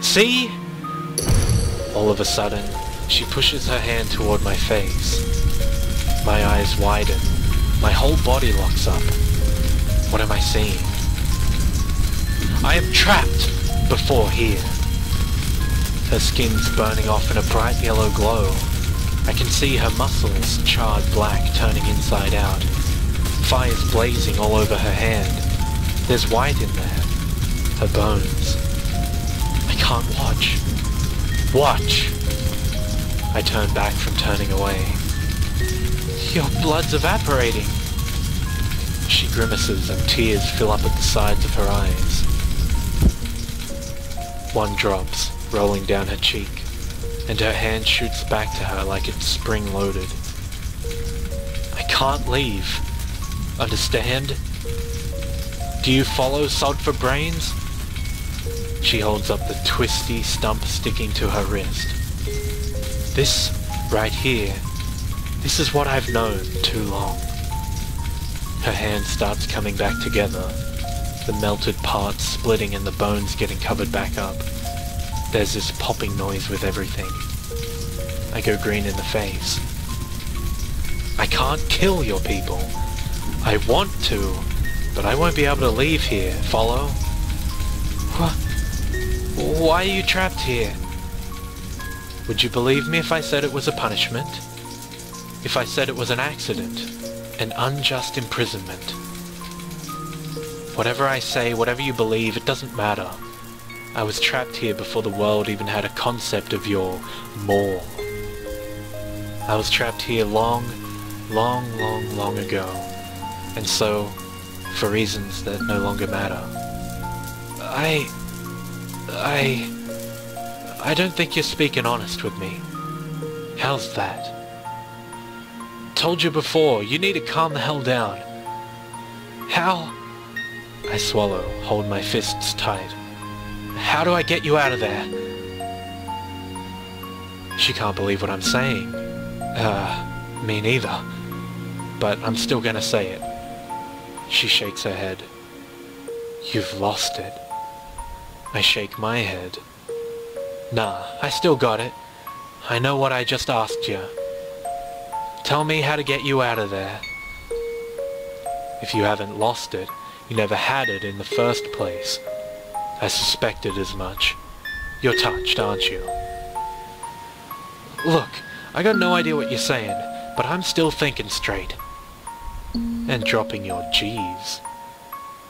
See? All of a sudden, she pushes her hand toward my face. My eyes widen. My whole body locks up. What am I seeing? I am trapped before here. Her skin's burning off in a bright yellow glow. I can see her muscles, charred black, turning inside out. Fire's blazing all over her hand. There's white in there. Her bones. I can't watch. Watch! I turn back from turning away. Your blood's evaporating. She grimaces and tears fill up at the sides of her eyes. One drops, rolling down her cheek, and her hand shoots back to her like it's spring-loaded. I can't leave. Understand? Do you follow Sod for Brains? She holds up the twisty stump sticking to her wrist. This, right here, this is what I've known too long. Her hand starts coming back together. the melted parts splitting and the bones getting covered back up. There's this popping noise with everything. I go green in the face. I can't kill your people. I want to, but I won't be able to leave here, follow? What? Why are you trapped here? Would you believe me if I said it was a punishment? If I said it was an accident? An unjust imprisonment? Whatever I say, whatever you believe, it doesn't matter. I was trapped here before the world even had a concept of your more. I was trapped here long, long, long, long ago. And so, for reasons that no longer matter. I... I... I don't think you're speaking honest with me. How's that? Told you before, you need to calm the hell down. How? I swallow, hold my fists tight. How do I get you out of there? She can't believe what I'm saying. Uh, me neither. But I'm still gonna say it. She shakes her head. You've lost it. I shake my head. Nah, I still got it. I know what I just asked you. Tell me how to get you out of there. If you haven't lost it, you never had it in the first place. I suspected as much. You're touched, aren't you? Look, I got no idea what you're saying, but I'm still thinking straight. And dropping your G's.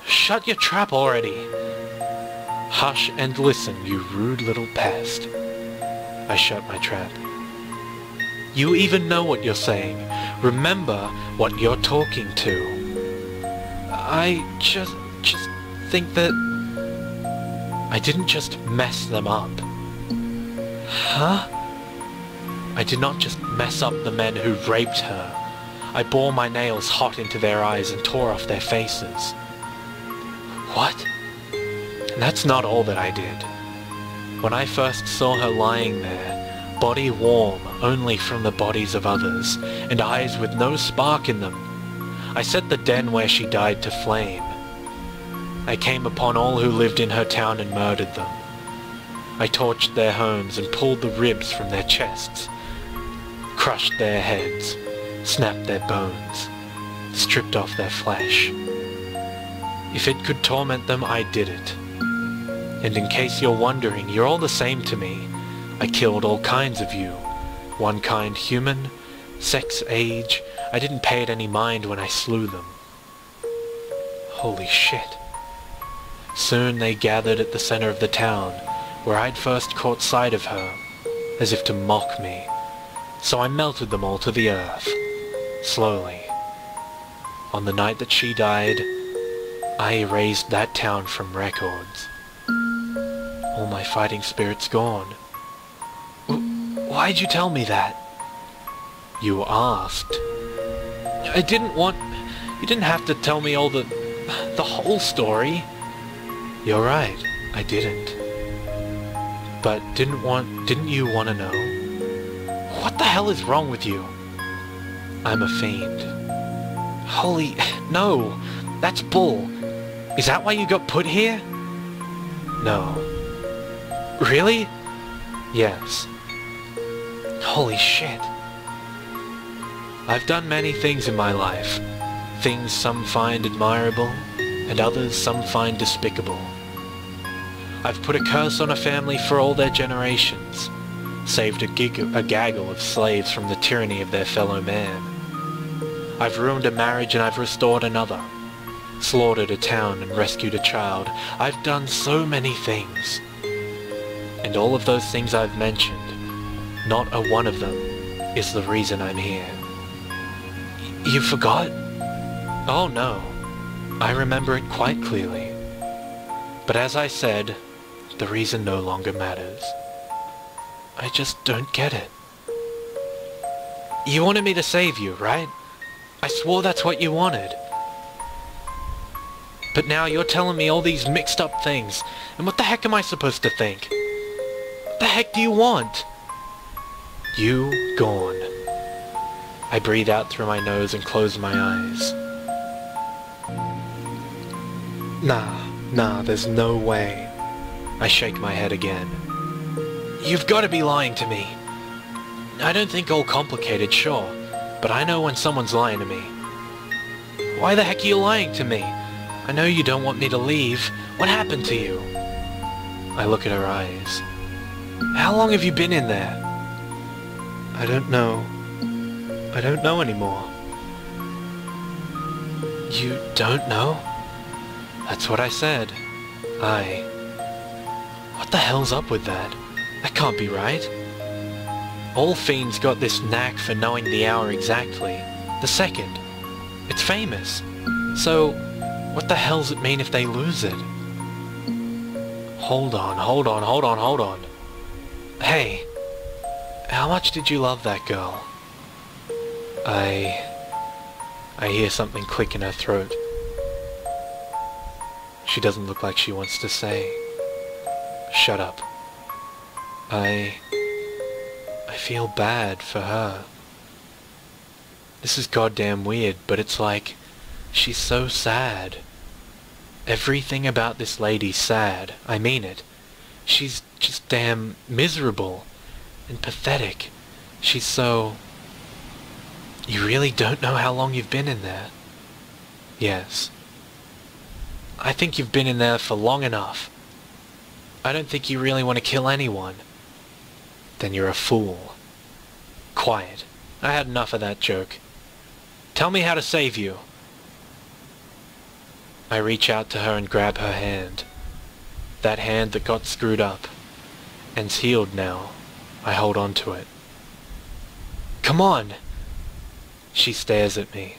Shut your trap already! Hush and listen, you rude little pest. I shut my trap. You even know what you're saying. Remember what you're talking to. I just, just think that I didn't just mess them up. Huh? I did not just mess up the men who raped her. I bore my nails hot into their eyes and tore off their faces. What? And that's not all that I did. When I first saw her lying there, body warm only from the bodies of others, and eyes with no spark in them, I set the den where she died to flame. I came upon all who lived in her town and murdered them. I torched their homes and pulled the ribs from their chests, crushed their heads, snapped their bones, stripped off their flesh. If it could torment them, I did it. And in case you're wondering, you're all the same to me. I killed all kinds of you. One kind human, sex, age. I didn't pay it any mind when I slew them. Holy shit. Soon they gathered at the center of the town, where I'd first caught sight of her, as if to mock me. So I melted them all to the earth, slowly. On the night that she died, I erased that town from records. All my fighting spirit's gone. Why'd you tell me that? You asked. I didn't want... You didn't have to tell me all the... the whole story. You're right, I didn't. But didn't want... didn't you want to know? What the hell is wrong with you? I'm a fiend. Holy... no! That's bull! Is that why you got put here? No. Really? Yes. Holy shit. I've done many things in my life. Things some find admirable, and others some find despicable. I've put a curse on a family for all their generations, saved a, gig a gaggle of slaves from the tyranny of their fellow man. I've ruined a marriage and I've restored another, slaughtered a town and rescued a child. I've done so many things. And all of those things I've mentioned, not a one of them is the reason I'm here. Y you forgot? Oh no, I remember it quite clearly. But as I said, the reason no longer matters. I just don't get it. You wanted me to save you, right? I swore that's what you wanted. But now you're telling me all these mixed up things, and what the heck am I supposed to think? What the heck do you want? You gone. I breathe out through my nose and close my eyes. Nah, Nah, there's no way. I shake my head again. You've got to be lying to me. I don't think all complicated, sure, but I know when someone's lying to me. Why the heck are you lying to me? I know you don't want me to leave. What happened to you? I look at her eyes. How long have you been in there? I don't know. I don't know anymore. You don't know? That's what I said. I... What the hell's up with that? That can't be right. All fiends got this knack for knowing the hour exactly. The second. It's famous. So, what the hell's it mean if they lose it? Hold on, hold on, hold on, hold on. Hey, how much did you love that girl? I... I hear something click in her throat. She doesn't look like she wants to say. Shut up. I... I feel bad for her. This is goddamn weird, but it's like... She's so sad. Everything about this lady's sad. I mean it. She's just damn miserable and pathetic. She's so... You really don't know how long you've been in there? Yes. I think you've been in there for long enough. I don't think you really want to kill anyone. Then you're a fool. Quiet. I had enough of that joke. Tell me how to save you. I reach out to her and grab her hand. That hand that got screwed up. And's healed now. I hold on to it. Come on! She stares at me.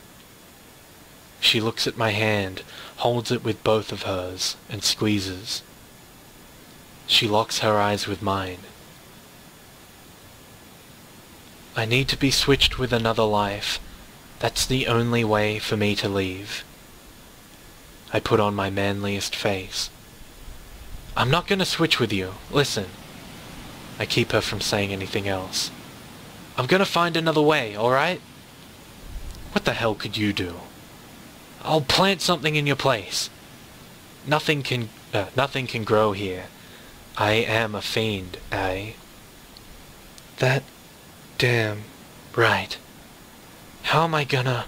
She looks at my hand, holds it with both of hers, and squeezes. She locks her eyes with mine. I need to be switched with another life. That's the only way for me to leave. I put on my manliest face. I'm not going to switch with you. Listen. I keep her from saying anything else. I'm to find another way, alright? What the hell could you do? I'll plant something in your place. Nothing can, uh, nothing can grow here. I am a fiend, eh? That damn right. How am I gonna...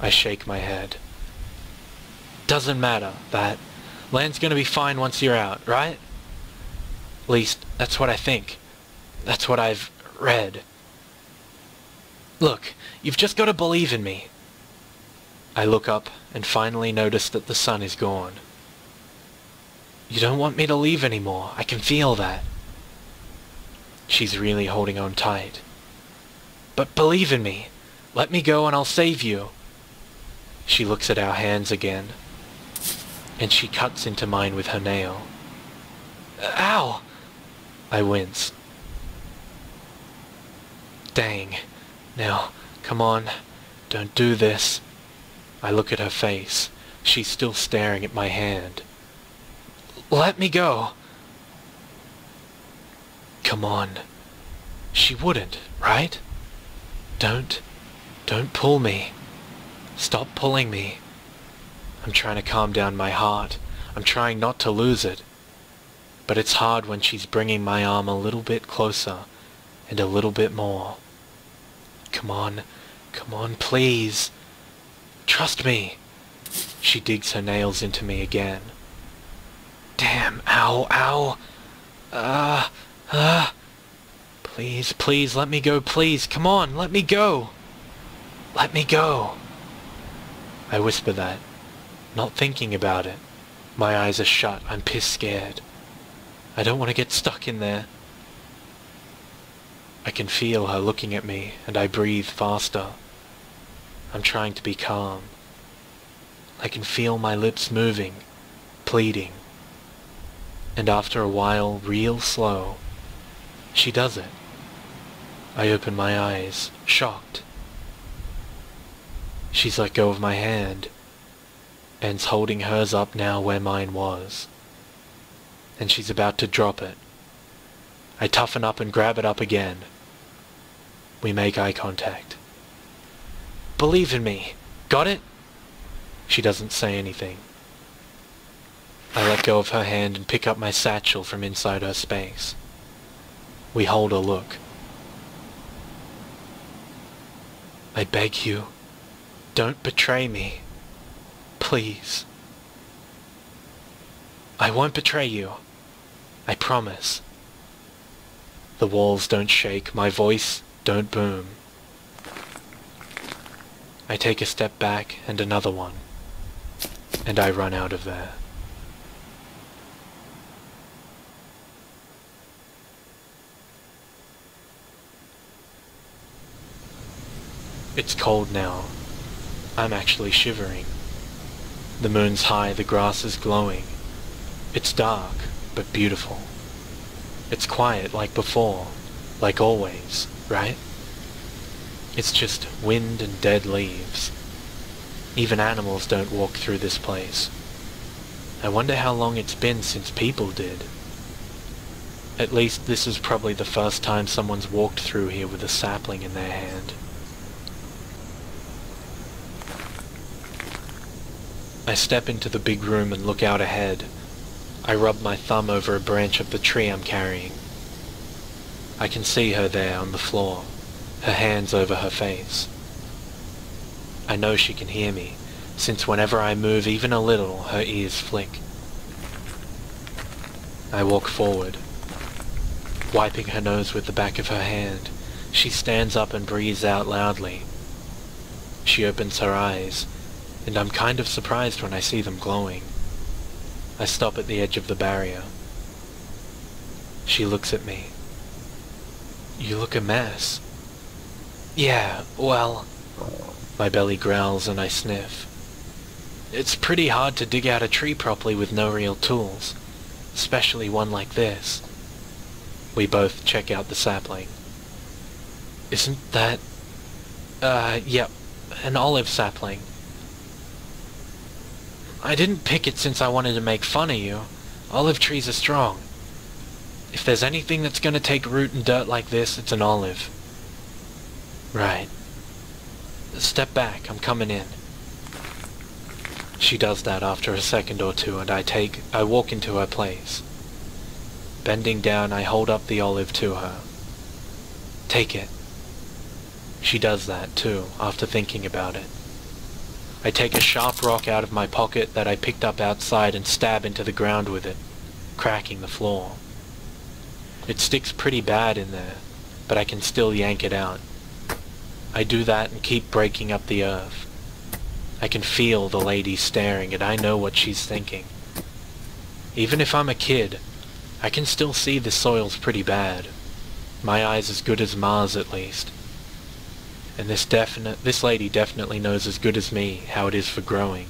I shake my head. Doesn't matter, that. Land's gonna be fine once you're out, right? At least, that's what I think. That's what I've read. Look, you've just got to believe in me. I look up and finally notice that the sun is gone. You don't want me to leave anymore. I can feel that. She's really holding on tight. But believe in me. Let me go and I'll save you. She looks at our hands again and she cuts into mine with her nail. Ow! I wince. Dang. Now, come on. Don't do this. I look at her face. She's still staring at my hand. Let me go. Come on. She wouldn't, right? Don't. Don't pull me. Stop pulling me. I'm trying to calm down my heart. I'm trying not to lose it. But it's hard when she's bringing my arm a little bit closer and a little bit more. Come on, come on, please. Trust me. She digs her nails into me again. Damn, ow, ow. Ah, uh, ah. Uh. Please, please, let me go, please. Come on, let me go. Let me go. I whisper that not thinking about it. My eyes are shut. I'm piss scared. I don't want to get stuck in there. I can feel her looking at me, and I breathe faster. I'm trying to be calm. I can feel my lips moving, pleading. And after a while, real slow, she does it. I open my eyes, shocked. She's let go of my hand, and's holding hers up now where mine was. And she's about to drop it. I toughen up and grab it up again. We make eye contact. Believe in me. Got it? She doesn't say anything. I let go of her hand and pick up my satchel from inside her space. We hold a look. I beg you, don't betray me. Please. I won't betray you. I promise. The walls don't shake, my voice don't boom. I take a step back and another one, and I run out of there. It's cold now. I'm actually shivering. The moon's high, the grass is glowing. It's dark, but beautiful. It's quiet like before, like always, right? It's just wind and dead leaves. Even animals don't walk through this place. I wonder how long it's been since people did. At least this is probably the first time someone's walked through here with a sapling in their hand. I step into the big room and look out ahead. I rub my thumb over a branch of the tree I'm carrying. I can see her there on the floor, her hands over her face. I know she can hear me, since whenever I move even a little, her ears flick. I walk forward. Wiping her nose with the back of her hand, she stands up and breathes out loudly. She opens her eyes, and I'm kind of surprised when I see them glowing. I stop at the edge of the barrier. She looks at me. You look a mess. Yeah, well... My belly growls and I sniff. It's pretty hard to dig out a tree properly with no real tools, especially one like this. We both check out the sapling. Isn't that... Uh, yep, an olive sapling. I didn't pick it since I wanted to make fun of you. Olive trees are strong. If there's anything that's gonna take root in dirt like this, it's an olive. Right. Step back, I'm coming in. She does that after a second or two and I take, I walk into her place. Bending down, I hold up the olive to her. Take it. She does that too, after thinking about it. I take a sharp rock out of my pocket that I picked up outside and stab into the ground with it, cracking the floor. It sticks pretty bad in there, but I can still yank it out. I do that and keep breaking up the earth. I can feel the lady staring and I know what she's thinking. Even if I'm a kid, I can still see the soil's pretty bad. My eye's as good as Mars at least. And this definite, this lady definitely knows as good as me how it is for growing.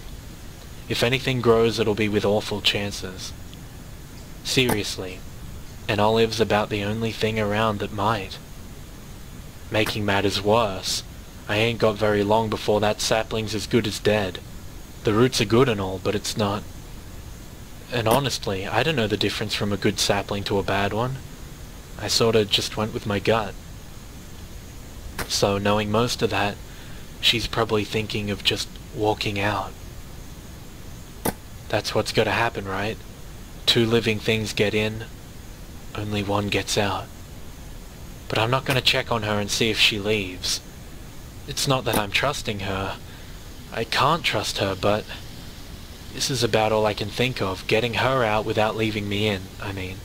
If anything grows, it'll be with awful chances. Seriously, an olive's about the only thing around that might. Making matters worse, I ain't got very long before that sapling's as good as dead. The roots are good and all, but it's not... And honestly, I don't know the difference from a good sapling to a bad one. I sorta just went with my gut. So knowing most of that, she's probably thinking of just walking out. That's what's gotta happen, right? Two living things get in, only one gets out. But I'm not gonna check on her and see if she leaves. It's not that I'm trusting her. I can't trust her, but... This is about all I can think of, getting her out without leaving me in, I mean.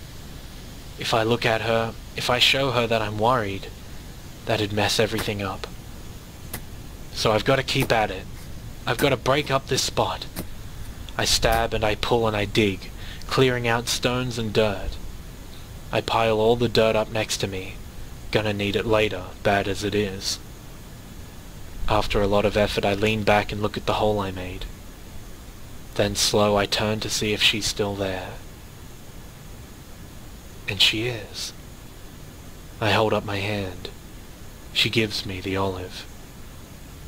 If I look at her, if I show her that I'm worried, That'd mess everything up. So I've got to keep at it. I've got to break up this spot. I stab and I pull and I dig, clearing out stones and dirt. I pile all the dirt up next to me. Gonna need it later, bad as it is. After a lot of effort I lean back and look at the hole I made. Then slow I turn to see if she's still there. And she is. I hold up my hand. She gives me the olive.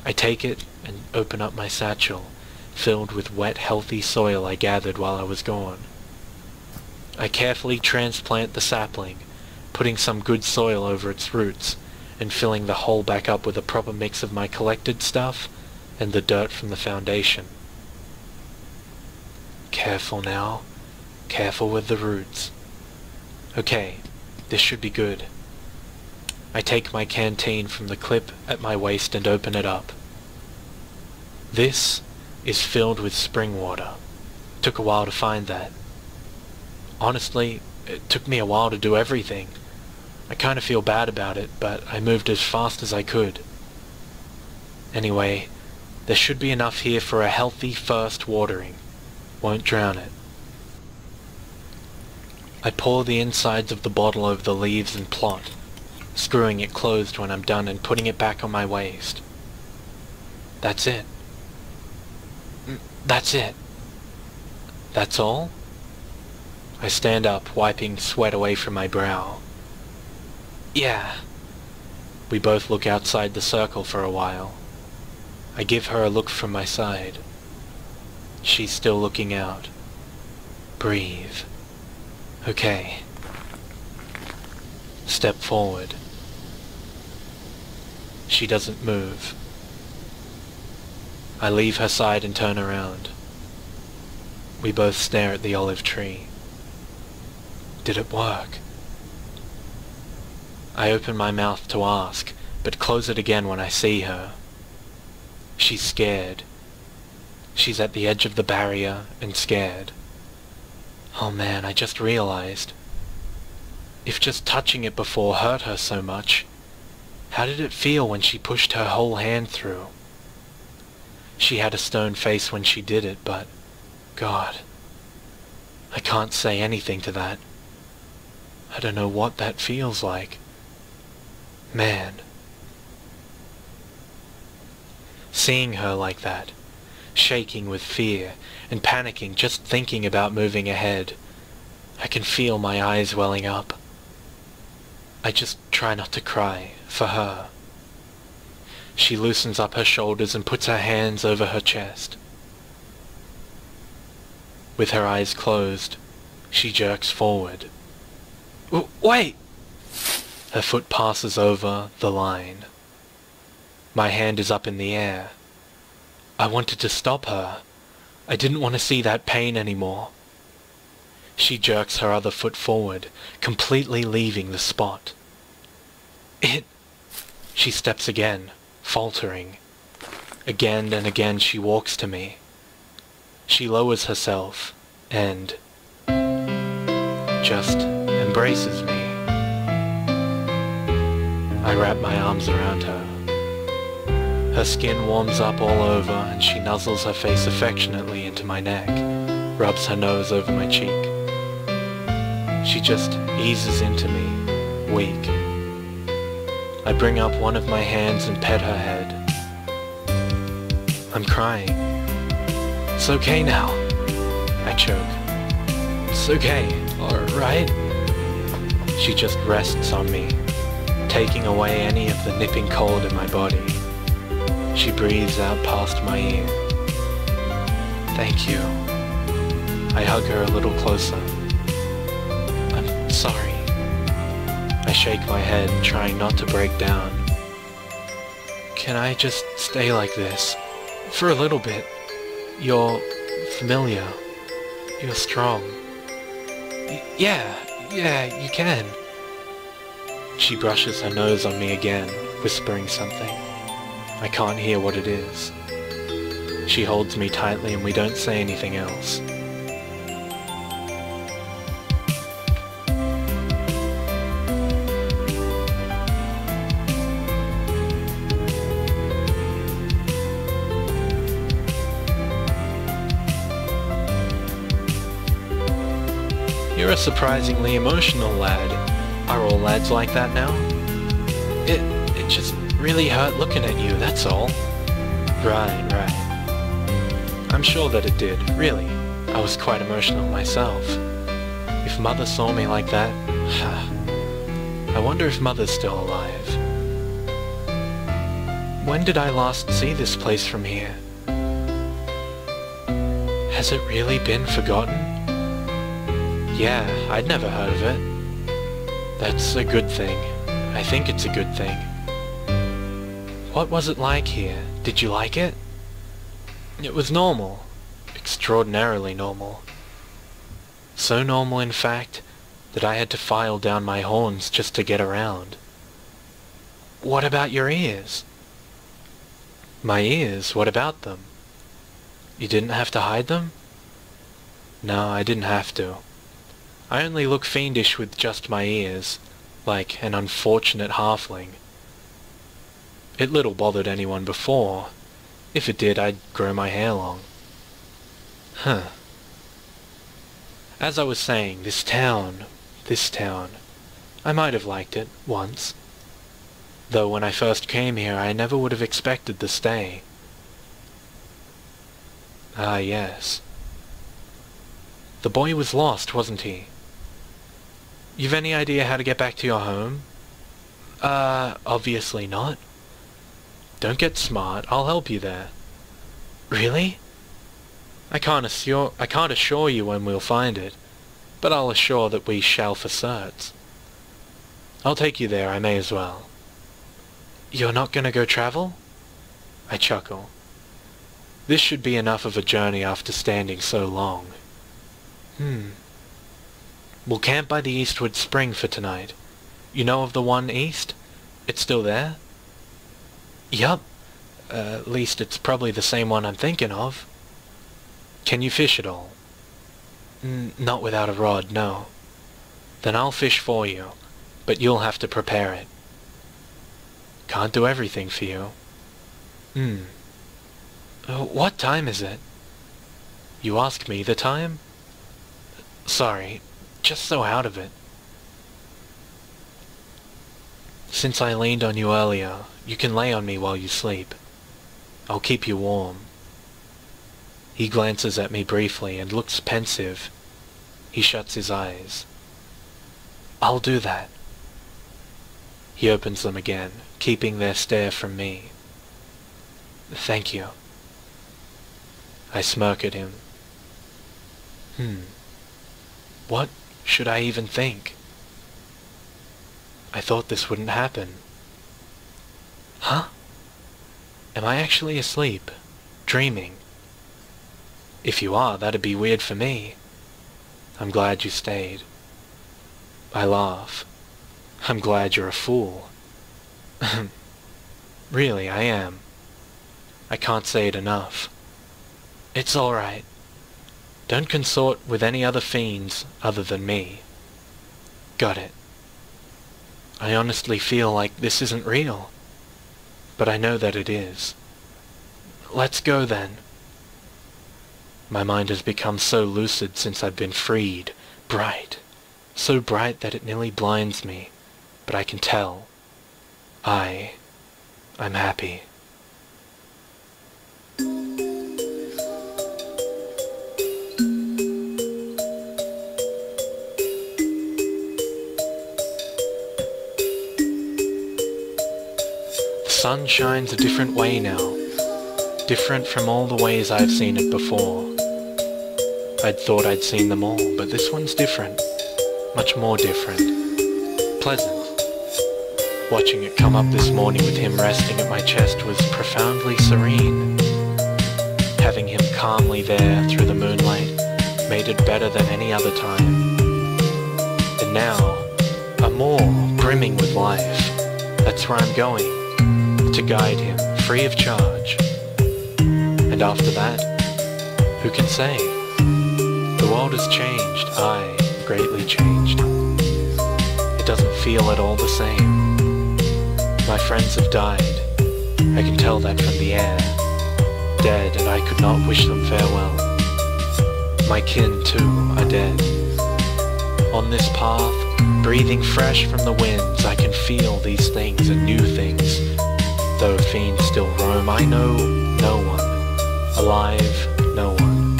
I take it and open up my satchel, filled with wet, healthy soil I gathered while I was gone. I carefully transplant the sapling, putting some good soil over its roots, and filling the hole back up with a proper mix of my collected stuff and the dirt from the foundation. Careful now. careful with the roots. Okay, this should be good. I take my canteen from the clip at my waist and open it up. This is filled with spring water. Took a while to find that. Honestly, it took me a while to do everything. I kind of feel bad about it, but I moved as fast as I could. Anyway, there should be enough here for a healthy first watering. Won't drown it. I pour the insides of the bottle over the leaves and plot, screwing it closed when I'm done and putting it back on my waist. That's it. That's it. That's all? I stand up, wiping sweat away from my brow. Yeah. We both look outside the circle for a while. I give her a look from my side. She's still looking out. Breathe. Okay. Step forward. She doesn't move. I leave her side and turn around. We both stare at the olive tree. Did it work? I open my mouth to ask, but close it again when I see her. She's scared. She's at the edge of the barrier and scared. Oh man, I just realized. If just touching it before hurt her so much, how did it feel when she pushed her whole hand through? She had a stone face when she did it, but God, I can't say anything to that. I don't know what that feels like. Man. Seeing her like that, shaking with fear and panicking just thinking about moving ahead, I can feel my eyes welling up. I just try not to cry, for her. She loosens up her shoulders and puts her hands over her chest. With her eyes closed, she jerks forward. Wait! Her foot passes over the line. My hand is up in the air. I wanted to stop her. I didn't want to see that pain anymore. She jerks her other foot forward, completely leaving the spot. It... She steps again, faltering. Again and again she walks to me. She lowers herself and just embraces me. I wrap my arms around her. Her skin warms up all over and she nuzzles her face affectionately into my neck, rubs her nose over my cheek. She just eases into me, weak. I bring up one of my hands and pet her head. I'm crying. It's okay now. I choke. It's okay, alright? She just rests on me, taking away any of the nipping cold in my body. She breathes out past my ear. Thank you. I hug her a little closer. I'm sorry. I shake my head, trying not to break down. Can I just stay like this? For a little bit. You're familiar. You're strong. Y yeah, yeah, you can. She brushes her nose on me again, whispering something. I can't hear what it is. She holds me tightly and we don't say anything else. Surprisingly emotional lad. Are all lads like that now? It, it just really hurt looking at you, that's all. Right, right. I'm sure that it did, really. I was quite emotional myself. If Mother saw me like that, I wonder if Mother's still alive. When did I last see this place from here? Has it really been forgotten? Yeah, I'd never heard of it. That's a good thing. I think it's a good thing. What was it like here? Did you like it? It was normal. Extraordinarily normal. So normal, in fact, that I had to file down my horns just to get around. What about your ears? My ears? What about them? You didn't have to hide them? No, I didn't have to. I only look fiendish with just my ears, like an unfortunate halfling. It little bothered anyone before. If it did, I'd grow my hair long. Huh. As I was saying, this town, this town, I might have liked it, once. Though when I first came here, I never would have expected to stay. Ah, yes. The boy was lost, wasn't he? You've any idea how to get back to your home? Uh, obviously not. Don't get smart, I'll help you there. Really? I can't assure I can't assure you when we'll find it, but I'll assure that we shall for certs. I'll take you there, I may as well. You're not gonna go travel? I chuckle. This should be enough of a journey after standing so long. Hmm. We'll camp by the Eastwood Spring for tonight. You know of the one east? It's still there? Yup. Uh, at least it's probably the same one I'm thinking of. Can you fish at all? N not without a rod, no. Then I'll fish for you, but you'll have to prepare it. Can't do everything for you. Hmm. Uh, what time is it? You ask me the time? Sorry, just so out of it. Since I leaned on you earlier, you can lay on me while you sleep. I'll keep you warm. He glances at me briefly and looks pensive. He shuts his eyes. I'll do that. He opens them again, keeping their stare from me. Thank you. I smirk at him. Hmm. What should I even think? I thought this wouldn't happen. Huh? Am I actually asleep? Dreaming? If you are, that'd be weird for me. I'm glad you stayed. I laugh. I'm glad you're a fool. really, I am. I can't say it enough. It's all right. Don't consort with any other fiends other than me. Got it. I honestly feel like this isn't real. But I know that it is. Let's go then. My mind has become so lucid since I've been freed. Bright. So bright that it nearly blinds me. But I can tell. I... I'm happy. Sun shines a different way now, different from all the ways I've seen it before. I'd thought I'd seen them all, but this one's different, much more different, pleasant. Watching it come up this morning with him resting at my chest was profoundly serene. Having him calmly there through the moonlight made it better than any other time. And now, I'm more brimming with life. That's where I'm going to guide him free of charge. And after that, who can say? The world has changed, I greatly changed. It doesn't feel at all the same. My friends have died, I can tell that from the air. Dead, and I could not wish them farewell. My kin, too, are dead. On this path, breathing fresh from the winds, I can feel these things and new things though fiends still roam, I know no one, alive no one.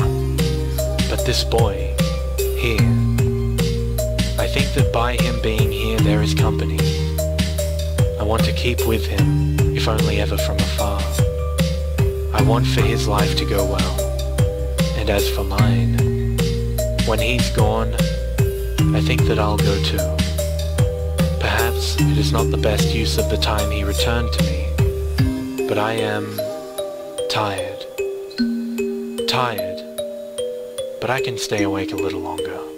But this boy, here, I think that by him being here there is company. I want to keep with him, if only ever from afar. I want for his life to go well, and as for mine, when he's gone, I think that I'll go too. Perhaps it is not the best use of the time he returned to me, but I am tired. Tired. But I can stay awake a little longer.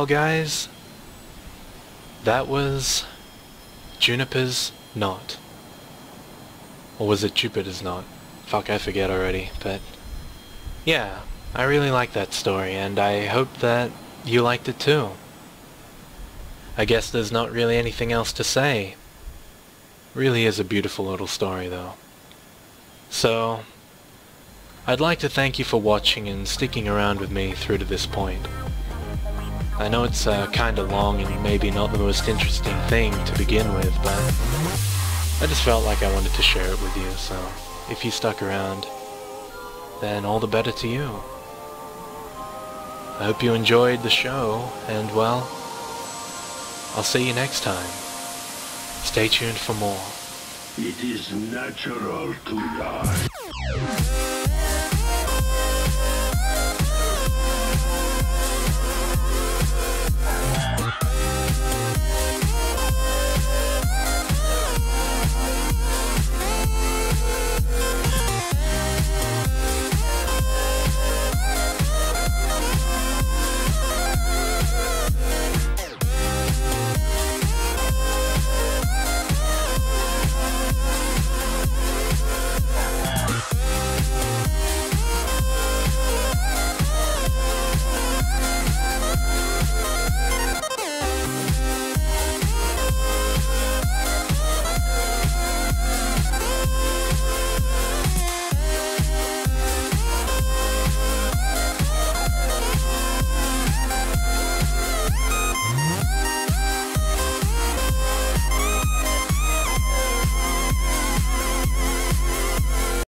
Well guys, that was Juniper's Knot. Or was it Jupiter's Knot? Fuck, I forget already, but... Yeah, I really like that story, and I hope that you liked it too. I guess there's not really anything else to say. Really is a beautiful little story, though. So, I'd like to thank you for watching and sticking around with me through to this point. I know it's uh, kinda long and maybe not the most interesting thing to begin with, but I just felt like I wanted to share it with you, so if you stuck around, then all the better to you. I hope you enjoyed the show, and well, I'll see you next time. Stay tuned for more. It is natural to die.